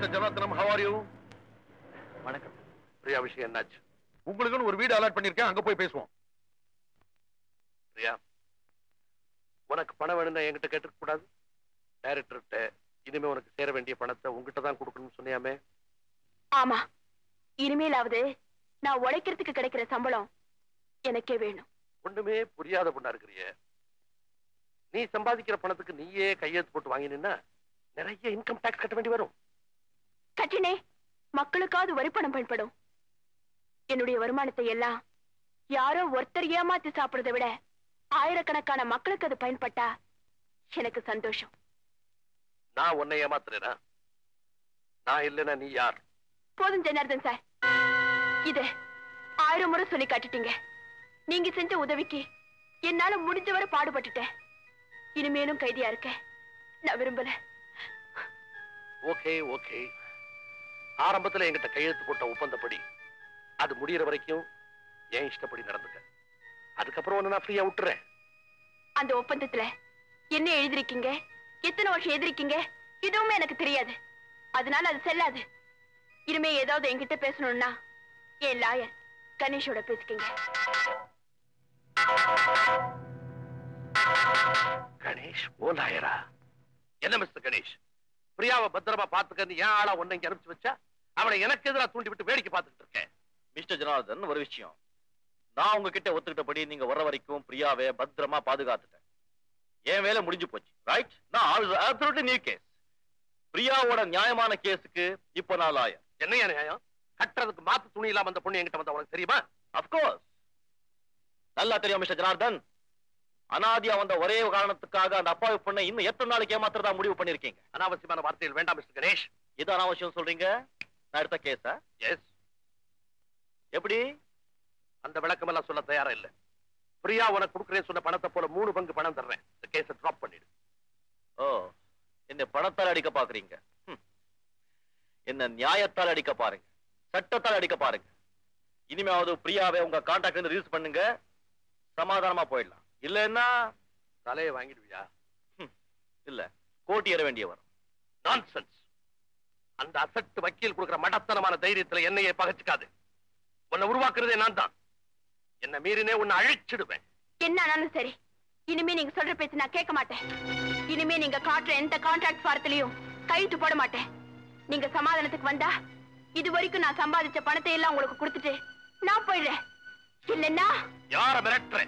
மிஸ்டர் are you? வணக்கம். பிரியா விஷயம் என்னாச்சு? உங்களுக்குன்னு ஒரு வீடு அலாட் பண்ணிருக்கேன் அங்க போய் பேசுவோம். பிரியா உனக்கு பணம் வேணும்னா என்கிட்ட கேட்டுக்க கூடாது. டைரக்டர்கிட்ட இனிமே உனக்கு சேர வேண்டிய பணத்தை உங்ககிட்ட தான் கொடுக்கணும்னு சொன்னியாமே? ஆமா. இனிமேலாவது நான் உழைக்கிறதுக்கு கிடைக்கிற சம்பளம் எனக்கே வேணும். ஒண்ணுமே புரியாத பொண்ணா இருக்கிறிய. நீ சம்பாதிக்கிற பணத்துக்கு நீயே கையெழுத்து போட்டு வாங்கினா நிறைய இன்கம் டாக்ஸ் கட்ட வேண்டி வரும். கட்டினே மக்களுக்காவது வரி பணம் பயன்படும். என்னுடைய வருமானத்தை எல்லாம் யாரோ ஒருத்தர் ஏமாத்தி சாப்பிடுறதை விட ஆயிரக்கணக்கான மக்களுக்கு அது பயன்பட்டா எனக்கு சந்தோஷம். நான் உன்னை ஏமாத்துறேனா? நான் இல்லைன்னா நீ யார்? போதும் ஜனார்தன் சார். இது ஆயிரம் முறை சொல்லி காட்டிட்டீங்க. நீங்க செஞ்ச உதவிக்கு என்னால முடிஞ்சவரை பாடுபட்டுட்டேன். இனிமேலும் கைதியா இருக்க நான் விரும்பல. Okay okay. ஆரம்பத்துல என்கிட்ட கையெழுத்து போட்ட ஒப்பந்தப்படி அது முடியற வரைக்கும் என் இஷ்டப்படி நடந்துக்க. அதுக்கப்புறம் ஒண்ணு நான் ஃப்ரீயா விட்டுறேன். அந்த ஒப்பந்தத்துல என்ன எழுதிருக்கீங்க? எத்தனை வருஷம் எழுதிருக்கீங்க? எதுவுமே எனக்கு தெரியாது. அதனால அது செல்லாது. இனிமே ஏதாவது என்கிட்ட பேசணும்னா என் லாயர் கணேஷோட பேசிக்கங்க. கணேஷ் ஓ நாயரா என்ன மிஸ்டர் கணேஷ்? பிரியாவை பத்திரமா பாத்துக்கன்னு ஏன் ஆளா ஒன்ன இங்க அனுப்பிச்சு வச்சா? அவளை எனக்கு எதிரா தூண்டி விட்டு வேடிக்கை பார்த்துக்கிட்டு இருக்கேன். மிஸ்டர் ஜனார்தன் ஒரு விஷயம். நான் உங்ககிட்ட ஒத்துக்கிட்டபடி நீங்க வர வரைக்கும் பிரியாவை பத்திரமா பாதுகாத்துட்டேன். என் வேலை முடிஞ்சு போச்சு. ரைட் நான் நியூ கேஸ் பிரியாவோட நியாயமான கேஸுக்கு இப்ப நான் லாயர். என்னையா நியாயம்? கட்டுறதுக்கு மாத்து துணி இல்லாம அந்த பொண்ணு என்கிட்ட வந்தா உனக்கு தெரியுமா? அப்கோர்ஸ் நல்லா தெரியும் மிஸ்டர் ஜனார்தன். அனாதியா வந்த ஒரே காரணத்துக்காக அந்த அப்பாவி பொண்ணை இன்னும் எத்தனை நாளைக்கு ஏமாத்துறதா முடிவு பண்ணிருக்கீங்க அனாவசியமான வார்த்தைகள் வேண்டாம் மிஸ்டர் கணேஷ். இது அனாவசியம் சொல்றீங்க? நான் எடுத்த கேஸா எஸ் எப்படி? அந்த விளக்கமெல்லாம் சொல்ல தயாரா இல்ல. பிரியா உனக்கு கொடுக்குறேன்னு சொன்ன பணத்தை போல மூணு பங்கு பணம் தர்றேன். இந்த கேஸை டிராப் பண்ணிடு. ஓ என்ன பணத்தால் அடிக்க பாக்குறீங்க ஹம். என்ன நியாயத்தால் அடிக்க பாருங்க. சட்டத்தால் அடிக்க பாருங்க. இனிமேவது பிரியாவை உங்க கான்டாக்ட் இருந்து ரிலீஸ் பண்ணுங்க. சமாதானமா போயிடலாம். இல்லைன்னா தலையை வாங்கிடுவியா? இல்ல கோட்டி ஏற வேண்டிய வரும். நான்சென்ஸ் அந்த அசட்டு வக்கீல் கொடுக்கிற மடத்தனமான தைரியத்துல என்னையே பகச்சுக்காது. உன்னை உருவாக்குறதே நான் தான். என்ன மீறினே உன்னை அழிச்சிடுவேன். என்ன ஆனாலும் சரி. இனிமே நீங்க சொல்ற பேச்சு நான் கேட்க மாட்டேன். இனிமே நீங்க காட்டுற எந்த கான்ட்ராக்ட் ஃபாரத்திலையும் கையெழுத்து போட மாட்டேன். நீங்க சமாதானத்துக்கு வந்தா இது வரைக்கும் நான் சம்பாதிச்ச பணத்தை எல்லாம் உங்களுக்கு கொடுத்துட்டு நான் போயிடுறேன். இல்லைன்னா யார மிரட்டுற?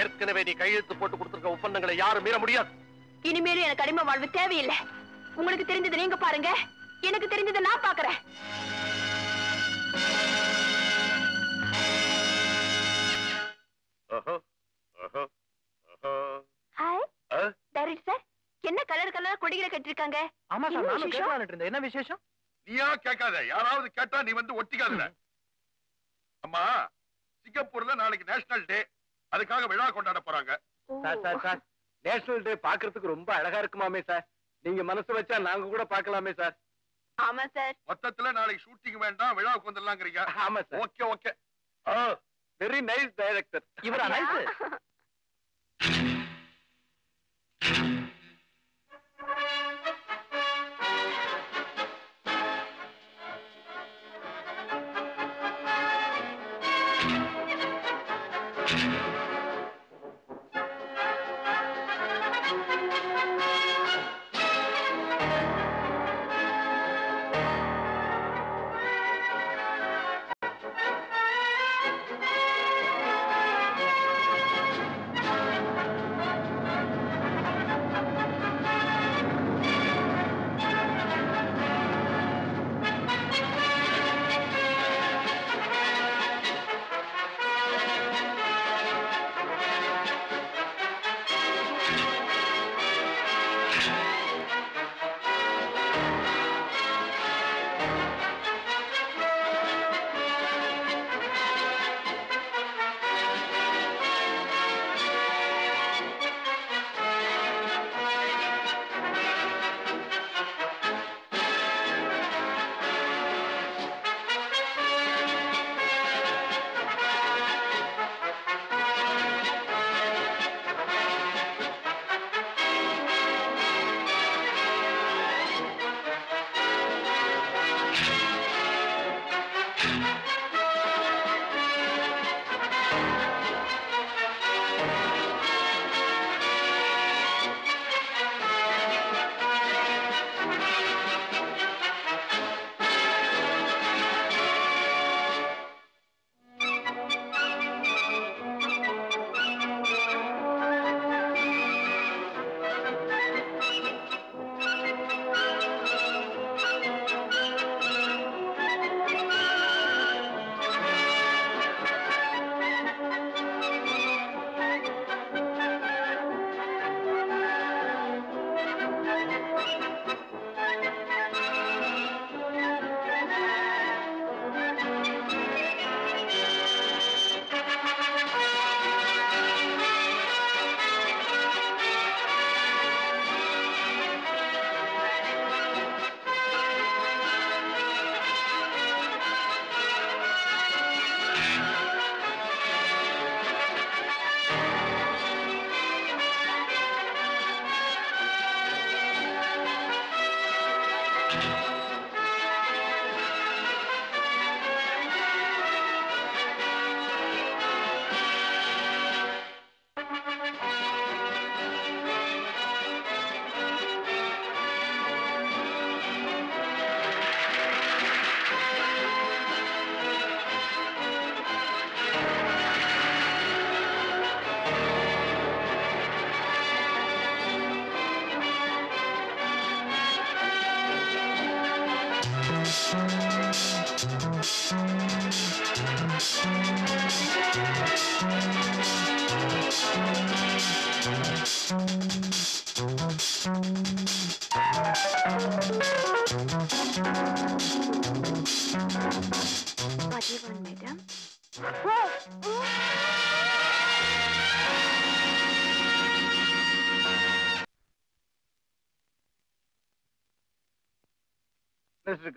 ஏற்கனவே நீ கையெழுத்து போட்டு கொடுத்திருக்க ஒப்பந்தங்களை யாரும் மீற முடியாது. இனிமேலும் எனக்கு அடிமை வாழ்வு தேவையில்லை. உங்களுக்கு தெரிஞ்சது நீங்க பாருங்க. எனக்கு தெரிஞ்சதை நான் பாக்குறேன் என்ன கலர் கலர் கொடிகளை கட்டிருக்காங்க? ஆமா சார், நானும் கேட்கலாம்னு இருந்தேன். என்ன விசேஷம்? நீயா கேட்காத. யாராவது கேட்டா நீ வந்து ஒட்டிக்காதுல அம்மா சிங்கப்பூர்ல நாளைக்கு நேஷனல் டே அதுக்காக விழா கொண்டாட போறாங்க. Sir sir sir. National day பாக்குறதுக்கு ரொம்ப அழகா இருக்குமாமே சார். நீங்க மனசு வச்சா நாங்க கூட பார்க்கலாமே சார். ஆமா சார். மொத்தத்துல நாளைக்கு ஷூட்டிங் வேண்டாம் விழாவுக்கு வந்துடலாங்கிறீங்க. ஆமா sir. Okay okay. Very nice director இவரா நைஸ்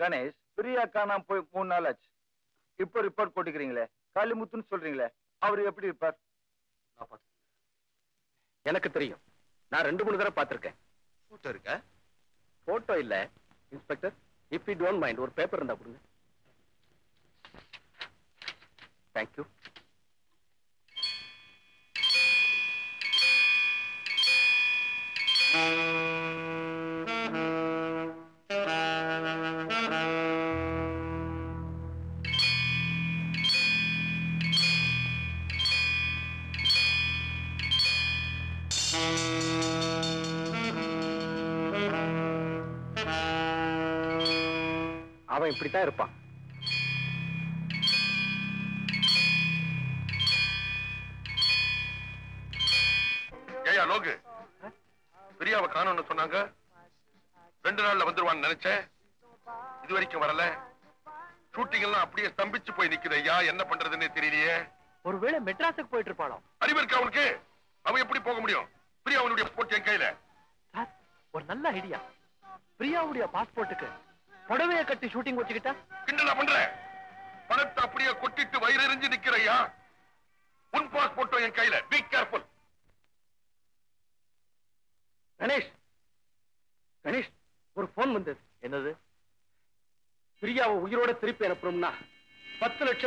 கணேஷ் பிரியா காணாம போய் மூணு நாள் ஆச்சு. இப்போ ரிப்போர்ட் போட்டுக்கிறீங்களே? காளிமுத்துன்னு சொல்றீங்களே? அவர் எப்படி இருப்பார்? எனக்கு தெரியும். நான் ரெண்டு மூணு தடவை பார்த்திருக்கேன். போட்டோ இருக்கா? போட்டோ இல்ல inspector if you don't mind ஒரு பேப்பர் இருந்தா கொடுங்க.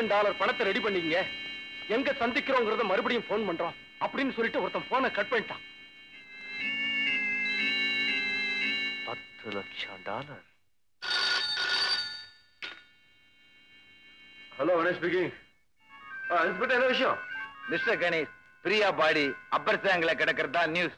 லட்சம் டாலர் பணத்தை ரெடி பண்ணீங்க எங்க சந்திக்கிறோங்கிறத மறுபடியும் போன் பண்றோம். அப்படின்னு சொல்லிட்டு ஒருத்தன் போனை கட் பண்ணிட்டான். பத்து லட்சம் டாலர். ஹலோ கணேஷ் ஸ்பீக்கிங் என்ன விஷயம்? மிஸ்டர் கணேஷ் பிரியா பாடி அப்பர் சாங்ல கிடக்கிறதா நியூஸ்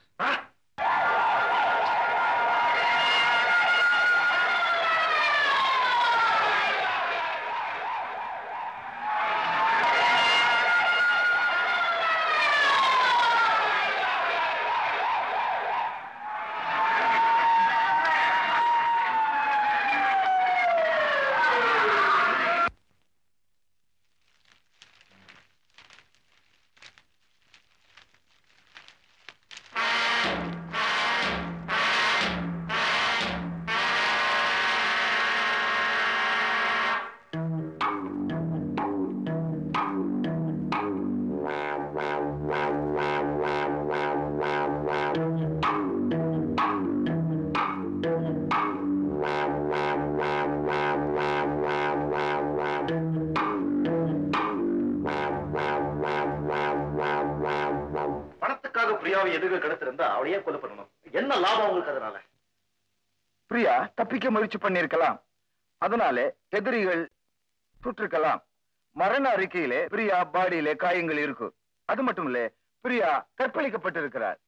முயற்சி பண்ணிருக்கலாம் அதனாலே எதிரிகள் சுற்றிருக்கலாம். மரண அறிக்கையிலே பிரியா பாடியிலே காயங்கள் இருக்கு. அது மட்டும் இல்ல பிரியா கற்பழிக்கப்பட்டிருக்கிறார்.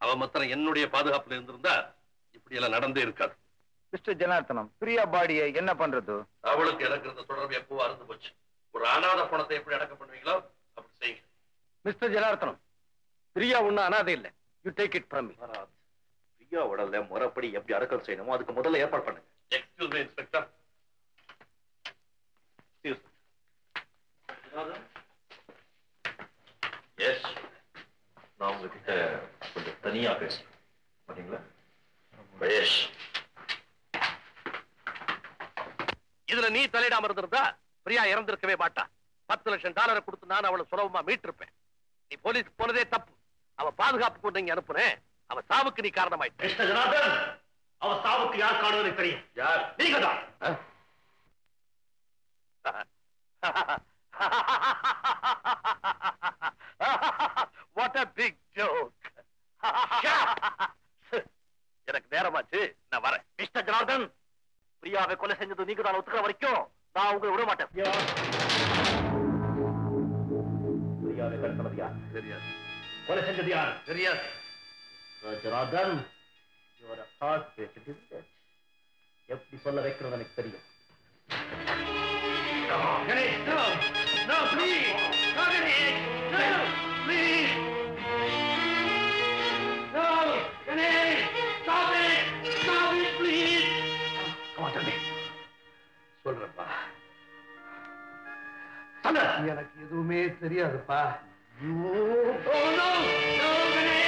அவ மாத்திரம் என்னுடைய பாதுகாப்புல இருந்திருந்தா இப்படி எல்லாம் நடந்தே இருக்காது. மிஸ்டர் ஜனார்த்தனம் பிரியா பாடியை என்ன பண்றது? அவளுக்கு இருந்த தொடர்பு எப்போ அறுந்து போச்சு? ஒரு அனாதை பணத்தை எப்படி அடக்கம் பண்ணுவீங்களோ அப்படி செய்யுங்க. மிஸ்டர் ஜனார்த்தனம் பிரியா ஒண்ணு அனாதை இல்ல. You take it from me Priya உடல்ல முறைப்படி எப்படி அடக்கம் செய்யணுமோ அதுக்கு முதல்ல ஏற்பாடு பண்ணுங்க எக்ஸ்கியூஸ் மீ இன்ஸ்பெக்டர் எஸ் நான் உங்ககிட்ட கொஞ்சம் தனியா பேசுறேன் பாத்தீங்களா பேஷ் இதுல நீ தலையிடாம இருந்திருந்தா பிரியா இறந்திருக்கவே மாட்டா. பத்து லட்சம் டாலரை கொடுத்து நான் அவளை சுலபமா மீட்டிருப்பேன். நீ போலீஸ் போனதே தப்பு. அவ பாதுகாப்பு கொண்டு இங்க அனுப்புனேன். அவ சாவுக்கு நீ காரணமாயிட்ட. மிஸ்டர் ஜனார்தன் அவ சாவுக்கு யார் காரணம் தெரியும்? யார்? நீங்க தான் வாட் அ பிக் ஜோக் எனக்கு நேரமாச்சு. நான் வரேன். மிஸ்டர் ஜனார்தன் பிரியாவை கொலை செஞ்சது நீங்க தான் ஒத்துக்கிற வரைக்கும் நான் உங்களை விட மாட்டேன். பிரியாவை கொலை செஞ்சது யார்? தெரியாது. ஜனார்தன் யுவர் ஹார்ட் பேசிட்டு எப்படி சொல்ல வைக்கிறது எனக்கு தெரியும். சொல்றப்பா எனக்கு எதுவுமே தெரியாதுப்பா Oh, no! No, Ganesh! No!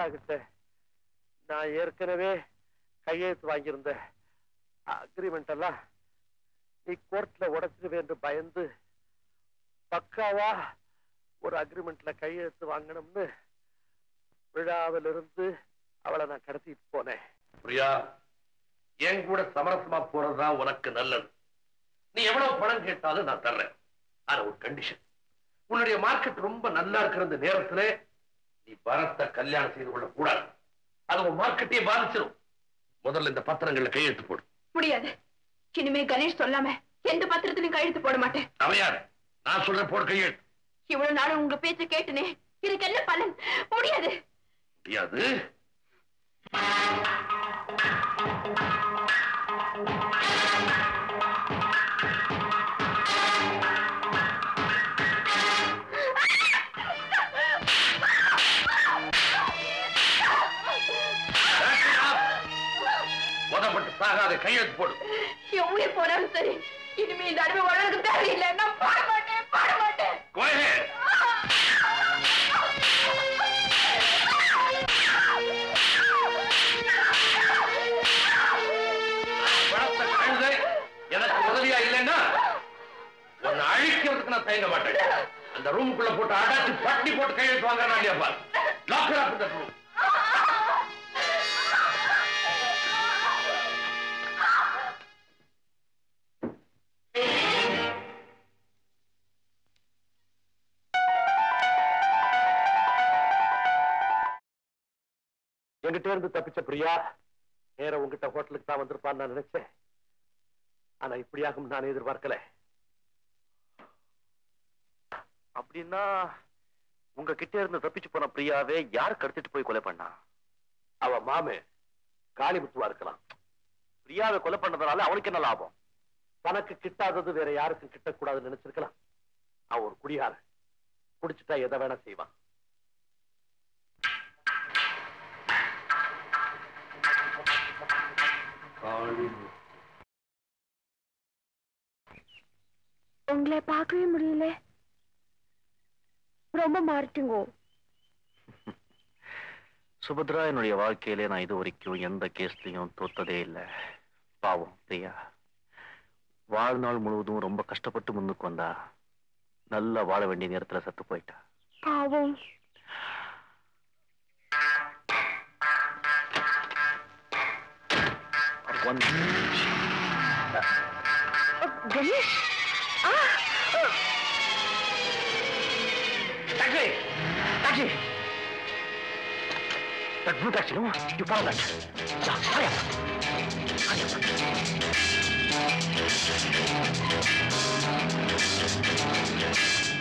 Priya கிட்ட நான் ஏற்கனவே கையெழுத்து வாங்கியிருந்த அக்ரிமெண்ட் எல்லாம் நீ கோர்ட்ல உடைச்சிருவே என்று பயந்து பக்காவா ஒரு அக்ரிமெண்ட்ல கையெழுத்து வாங்கணும்னு விழாவிலிருந்து அவளை நான் கடத்திட்டு போனேன். பிரியா என் கூட சமரசமா போறதுதான் உனக்கு நல்லது. நீ எவ்வளவு பணம் கேட்டாலும் நான் தர்றேன். ஆனா ஒரு கண்டிஷன் உன்னுடைய மார்க்கெட் ரொம்ப நல்லா இருக்கிற இந்த நேரத்துல நீ பரத்தை கல்யாணம் செய்து கொள்ள கூடாது. அது உன் மார்க்கெட்டையே பாதிச்சிடும் முதல்ல இந்த பத்திரங்கள்ல கையெழுத்து போடு. முடியாது. இனிமே கணேஷ் சொல்லாம எந்த பத்திரத்திலும் கையெழுத்து போட மாட்டேன். அவையார் நான் சொல்ற போடு கையெழுத்து. இவ்வளவு நாள் உங்க பேச்ச கேட்டுனே எனக்கு என்ன பலன்? முடியாது. முடியாது. சாகாத கையெழுத்து போடு. என் உயிர் போனாலும் சரி. இனிமே இந்த அனுபவம் வளர்க்க தேவையில்லை. நான் பாட மாட்டேன் பாட மாட்டேன். கழுதை எனக்கு உதவியா இல்லைன்னா உன்னை அழிக்கிறதுக்கு நான் தயங்க மாட்டேன். அந்த ரூமுக்குள்ள போட்டு அடைச்சு பட்டி போட்டு கையெழுத்து வாங்குறா இல்லையா பார். லாக்கர் இந்த ரூம் என்கிட்ட இருந்து தப்பிச்ச பிரியா நேர உங்ககிட்ட ஹோட்டலுக்கு தான் வந்திருப்பான்னு நான் நினைச்சேன். ஆனா இப்படியாகும் நான் எதிர்பார்க்கல. அப்படின்னா உங்க கிட்ட இருந்து தப்பிச்சு போன பிரியாவே யார் கடத்திட்டு போய் கொலை பண்ணா? அவ மாமே காளிமுத்துவா இருக்கலாம். பிரியாவை கொலை பண்ணதுனால அவனுக்கு என்ன லாபம்? தனக்கு கிட்டாதது வேற யாருக்கும் கிட்டக்கூடாதுன்னு நினைச்சிருக்கலாம். அவன் ஒரு குடியார குடிச்சிட்டா எதை வேணா செய்வான். உங்களை பார்க்கவே முடியல. ரொம்ப மாறிட்டுங்கோ. சுபத்ரா என்னுடைய வாழ்க்கையிலே நான் இது வரைக்கும் எந்த கேஸ்லயும் தோத்ததே இல்லை. பாவம் பிரியா. வாழ்நாள் முழுவதும் ரொம்ப கஷ்டப்பட்டு முன்னுக்கு வந்தா நல்லா வாழ வேண்டிய நேரத்துல செத்து போயிட்டா. பாவம். one Ganesh taxi taxi That blue taxi, no? You found that. Yeah, hurry up. Hurry up.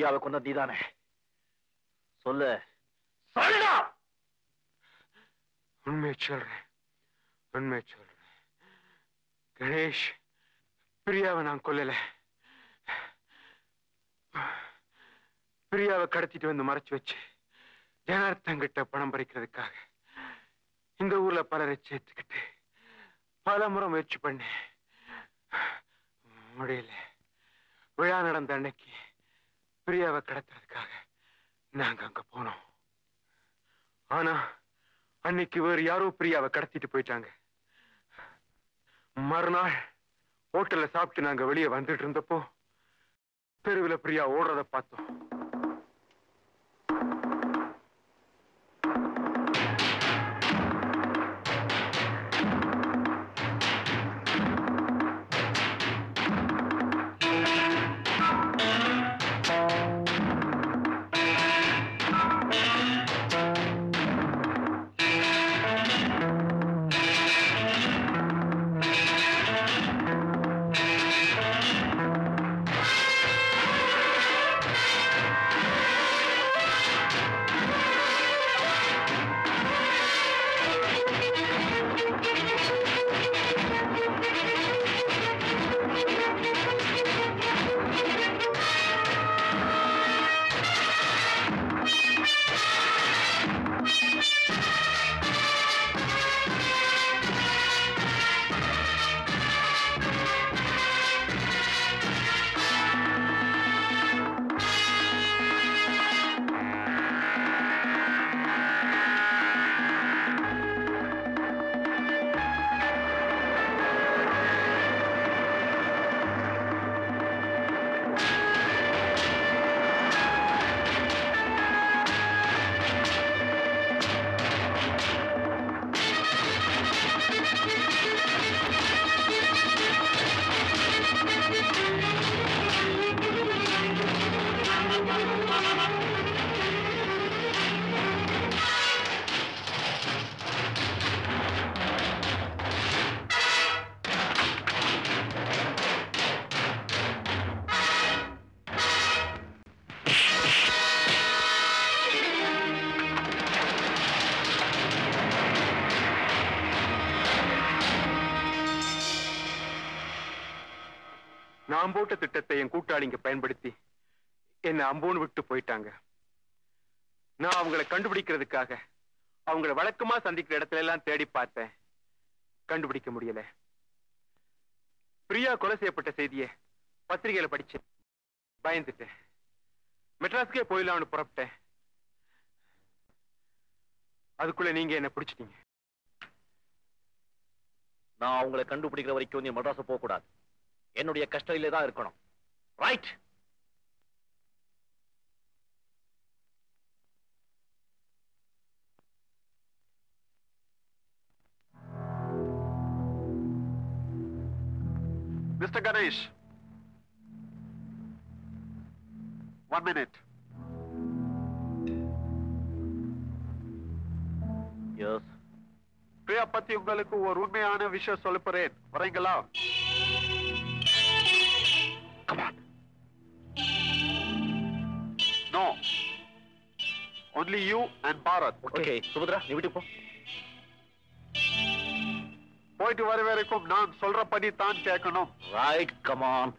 பிரியாவை கொண்ட நீதானே? சொல்லு. சொல்லுடா! உண்மையை சொல்றேன். உண்மையை சொல்றேன். கணேஷ் பிரியாவை நான் கொல்லல. பிரியாவை கடத்திட்டு வந்து மறைச்சு வச்சு ஜனார்த்தன் கிட்ட பணம் பறிக்கிறதுக்காக இந்த ஊர்ல பலரை சேர்த்துக்கிட்டு பல முறை முயற்சி பண்ணேன். முடியல. விழா நடந்த அன்னைக்கு பிரியாவை கடத்துறதுக்காக நாங்க அங்க போனோம். ஆனா அன்னைக்கு வேறு யாரோ பிரியாவை கடத்திட்டு போயிட்டாங்க. மறுநாள் ஹோட்டல்ல சாப்பிட்டு நாங்க வெளியே வந்துட்டு இருந்தப்போ தெருவில் பிரியா ஓடுறத பார்த்தோம். என் கூட்டாளிங்க பயன்படுத்தி என்னை அம்போன்னு விட்டு போயிட்டாங்க. நான் அவங்கள கண்டுபிடிக்கிறதுக்காக அவங்கள வழக்கமா சந்திக்கிற இடத்துல எல்லாம் தேடி பார்த்தேன். கண்டுபிடிக்க முடியல. பிரியா கொலை செய்யப்பட்ட செய்தியை பத்திரிகையில படிச்சேன். பயந்துட்டேன். மெட்ராஸ்க்கே போயிடலாம்னு புறப்பட்டேன். அதுக்குள்ள நீங்க என்ன பிடிச்சிட்டீங்க. நான் அவங்களை கண்டுபிடிக்கிற வரைக்கும் நீ மெட்ராஸ் போக கூடாது என்னுடைய கஷ்டையில தான் இருக்கணும். Right Mr. Ganesh. One minute. Yes Priya பத்தி உங்களுக்கு ஒரு உண்மையான விஷயம் சொல்ல போறேன் வரீங்களா only you and Bharath okay Subhadra நீ வீட்டுக்கு போ. போயிட்டு வர வரைக்கும் நான் சொல்றபடி தான் கேட்கணும். Right come on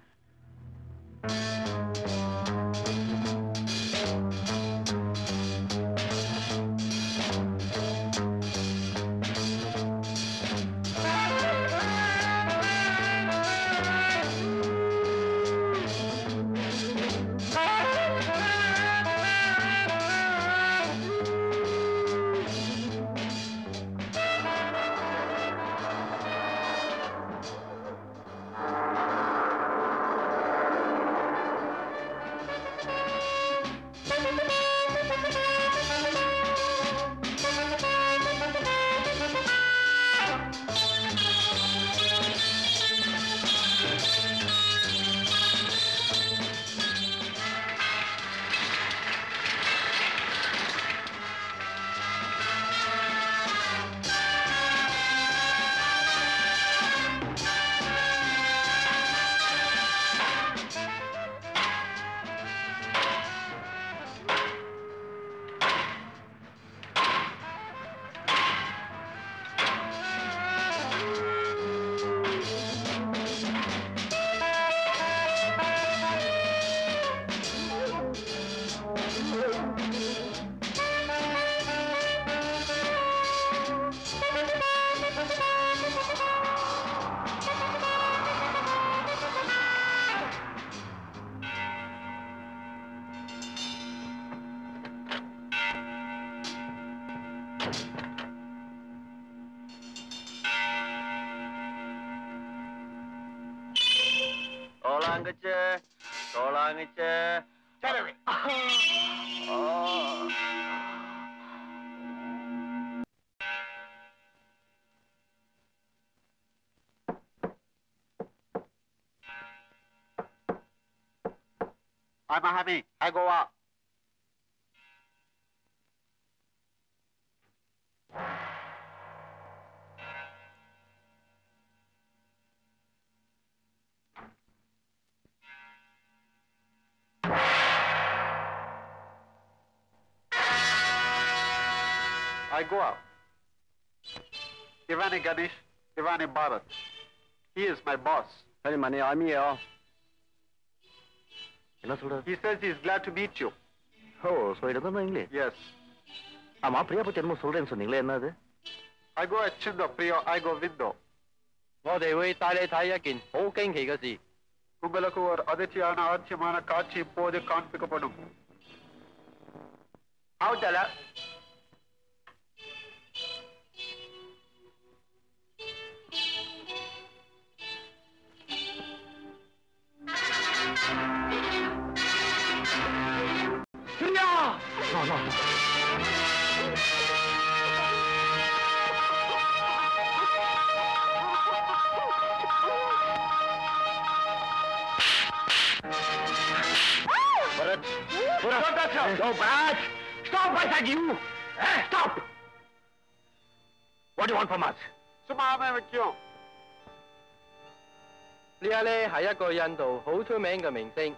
go out. I go 最後は最後は Ivani Ganesh, Ivani Bharat. He is my boss. Hey, money, I'm here. என்ன சொல்றது He says he is glad to meet you. Oh so இது தான் இங்கிலீஷ் Yes. ஆமா பிரியா பத்தி என்னமோ சொல்றேன்னு சொன்னீங்களே என்னது I go at Chindo Priyo, I go window. 我哋会带你睇一件好惊奇嘅事。 உங்களுக்கு ஒரு அதிர்ச்சியான ஆச்சரியமான காட்சி இப்போது காண்பிக்கப்படும்好得啦。 好好好。Stop that! Stop, I said you! Stop! What do you want from us? Some other job. 呢一咧系一个印度好出名嘅明星。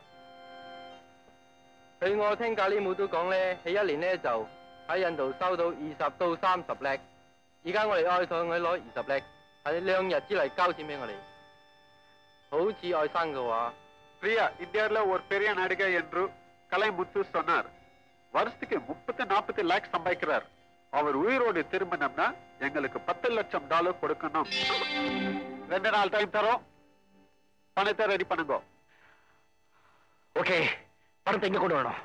据我听咖喱妹都讲咧，佢一年咧就喺印度收到二十到三十叻。而家我哋爱上佢攞二十叻，喺两日之内交钱俾我哋。好似爱生嘅话， Priya இந்தியாவுல ஒரு பெரிய நடிகை என்று கலைமுத்து சொன்னார் வருஷத்துக்கு முப்பத்தி நாற்பது லேக் சம்பாதிக்கிறார் அவர் உயிரோடு திரும்பினோம்னா எங்களுக்கு பத்து லட்சம் டாலர் கொடுக்கணும் ரெண்டு நாள் டைம் தரோம் பணத்தை ரெடி பண்ணுங்க OK，பணத்தை எங்க கொண்டு வரணும்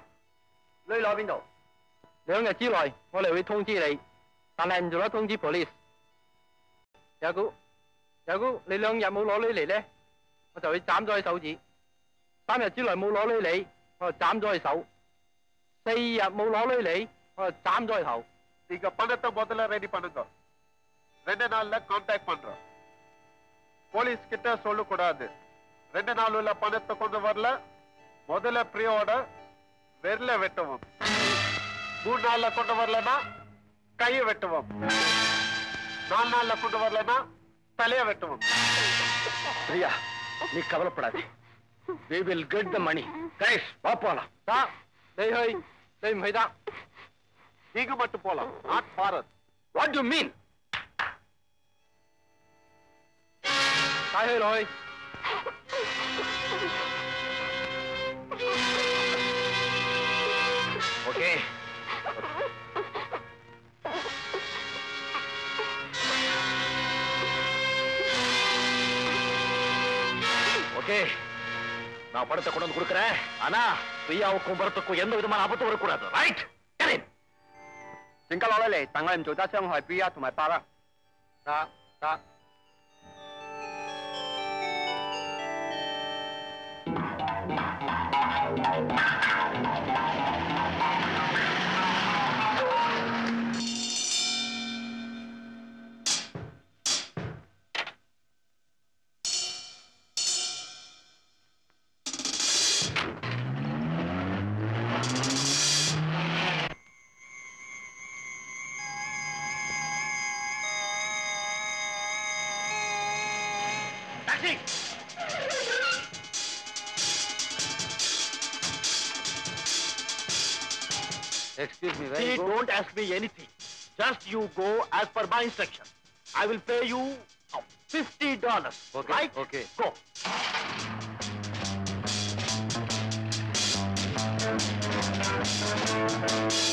你攞边度？两日之内，我哋会通知你，但系唔做得通知 police。有估有估，你两日冇攞女嚟咧，我就会斩咗你手指；三日之内冇攞女嚟，我就斩咗你手；四日冇攞女嚟，我就斩咗你头。 நீங்க பணத்தை முதல்ல ரெடி பண்ணுங்க ரெண்டு நாள்ல கான்டாக்ட் பண்றோம் போலீஸ் கிட்ட சொல்லக்கூடாது ரெண்டு நாள் உள்ள பணத்தை கொண்டு வரல முதல்ல பிரியோட வெறில வெட்டுவோம். மூணு நாள்ல கொண்டு வரலன்னா கையை வெட்டுவோம். நாலு நாள்ல கொண்டு வரலன்னா தலைய வெட்டுவோம். பிரியா நீ கவலைப்படாது. We will get the money. Guys வா போலாம். தா டேய் ஹோய் டேய் மைதா நீங்க மட்டும் போலாம். Not Bharath what do you mean? தாய் ஹோய் ஹோய் 去。 OK ஓகே நான் பணத்தை கொண்டு வந்து கொடுக்குறேன் ஆனா பிரியாவுக்கும் பரத்துக்கும் எந்த விதமான ஆபத்தும் வரக்கூடாது right 点解攞你嚟？等我哋唔做得伤害 B 一同埋八啦。得得。 You go as per my instruction. I will pay you uh, fifty dollars. Okay, Right? okay. Go. Left.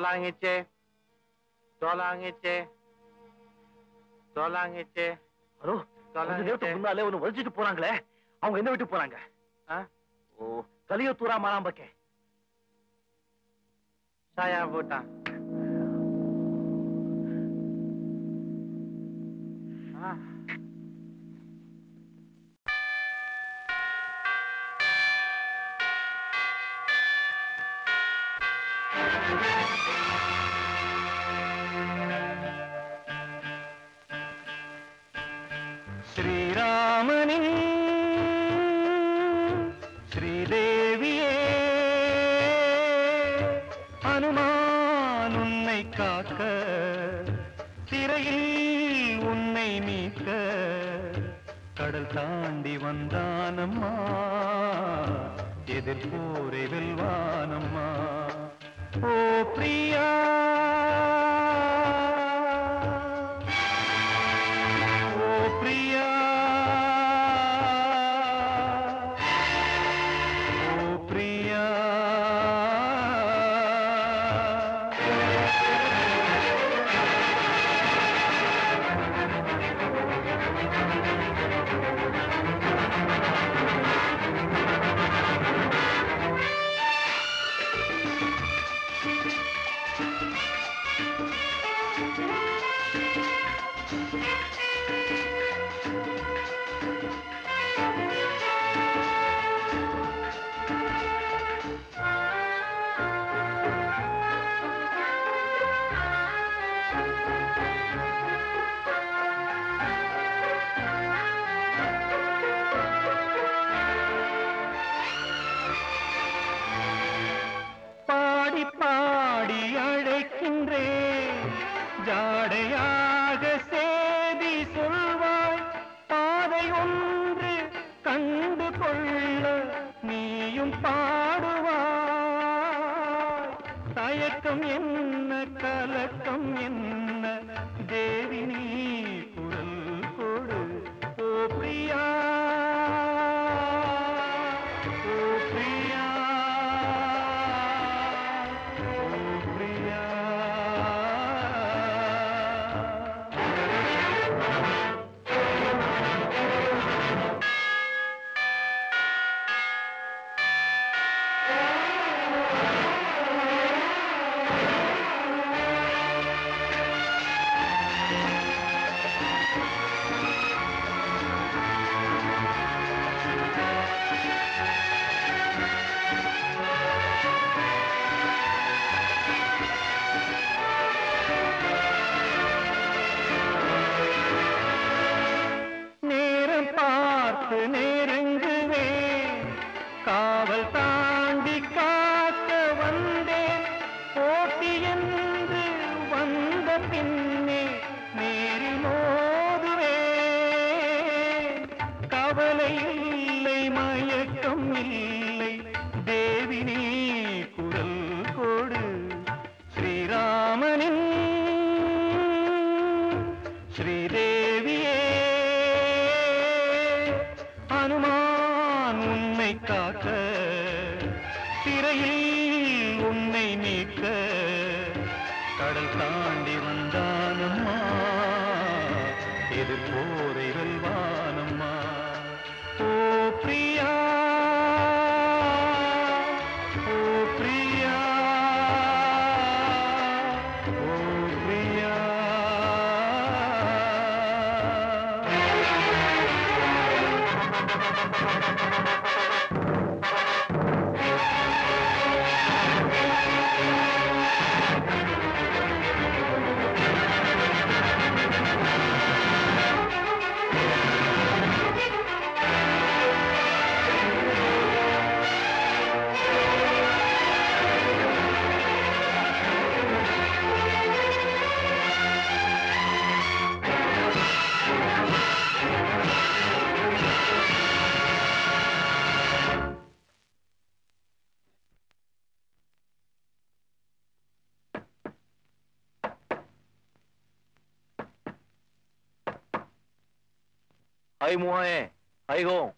தொலாங்கிச்சு தொலாங்கிச்சு தொலாங்கிச்சு அரோ நேரத்துக்கு ஒன்று வலிச்சிட்டு போறாங்களே. அவங்க என்ன விட்டு போறாங்க? ஓ தூரா மாறாம்பக்கே சாயா போட்டான். 뭐하 해? 아이고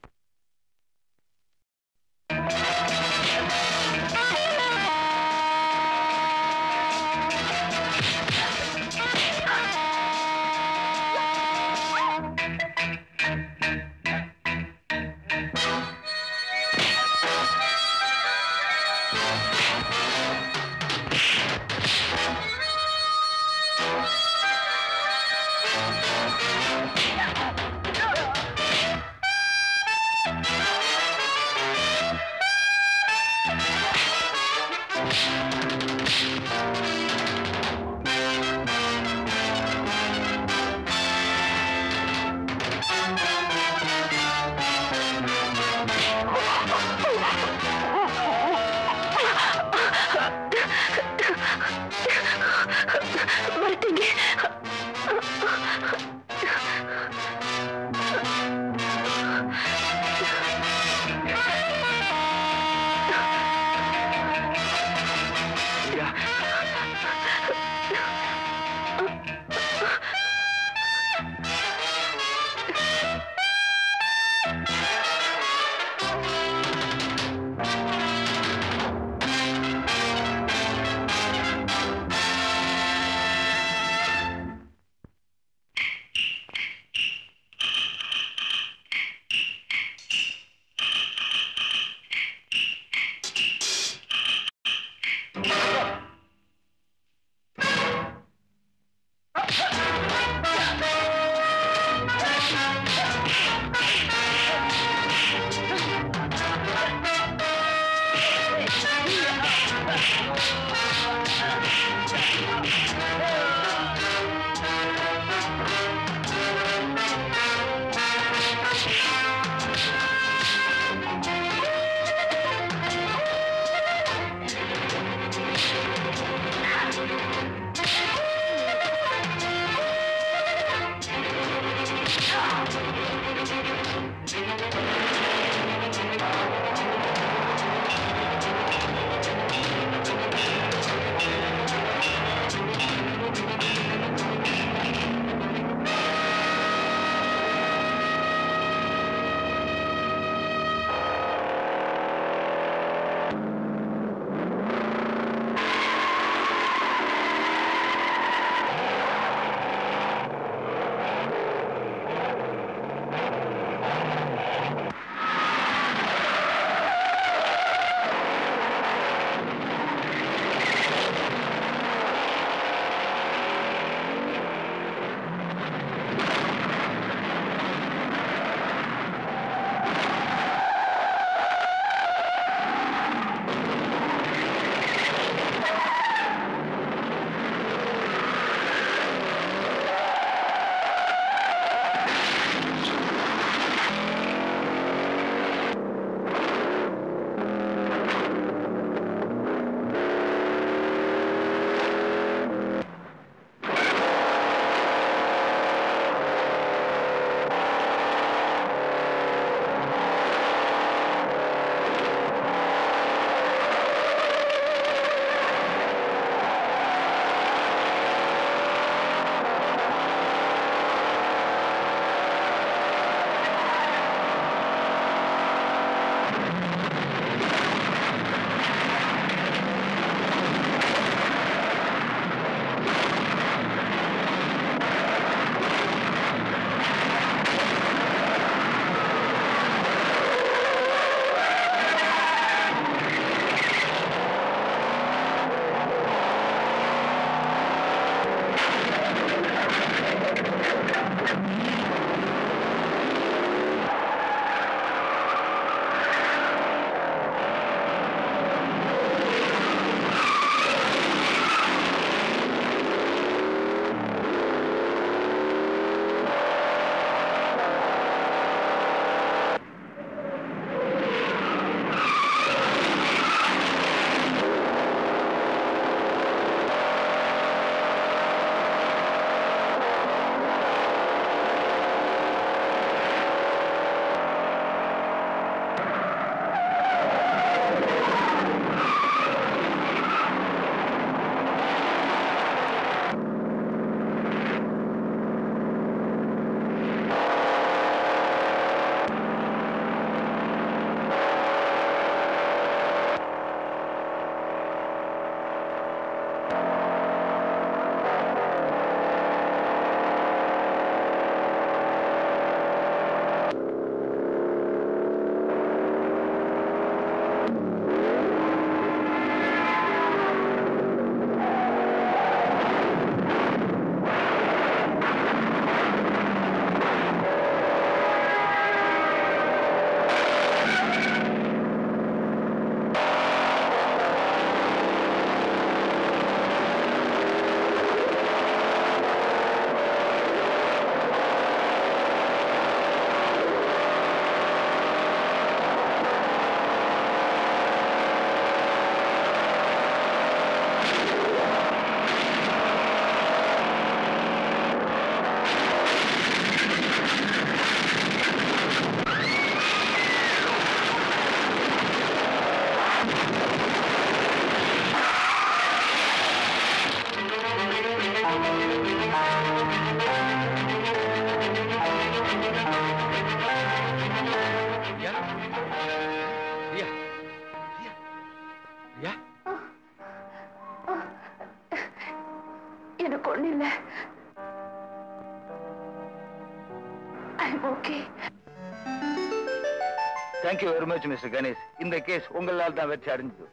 much mister Ganesh. இந்த கேஸ் உங்களால் தான் வெற்றி அடைஞ்சது.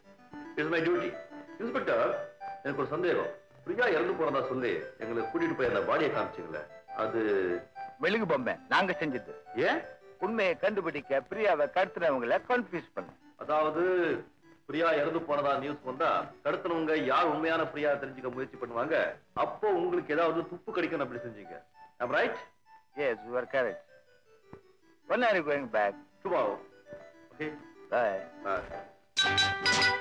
இட்ஸ் மை டியூட்டி இன்ஸ்பெக்டர் எனக்கு ஒரு சந்தேகம். பிரியா இறந்து போறதா சொல்லி எங்களை கூட்டிட்டு போய் அந்த பாடியை காமிச்சிங்களே. அது மெழுகு பொம்மை. நாங்க செஞ்சது. ஏன்? உண்மையை கண்டுபிடிக்க பிரியாவை கடத்தினவங்களை கன்ஃபியூஸ் பண்ண. அதாவது பிரியா இறந்து போனதா நியூஸ் வந்தா கடத்தினவங்க யார் உண்மையான பிரியா தெரிஞ்சுக்க முயற்சி பண்ணுவாங்க? அப்போ உங்களுக்கு ஏதாவது துப்பு கிடைக்கும் அப்படி செஞ்சீங்க. Right yes you are correct are you going back? Tomorrow. okay bye. Bye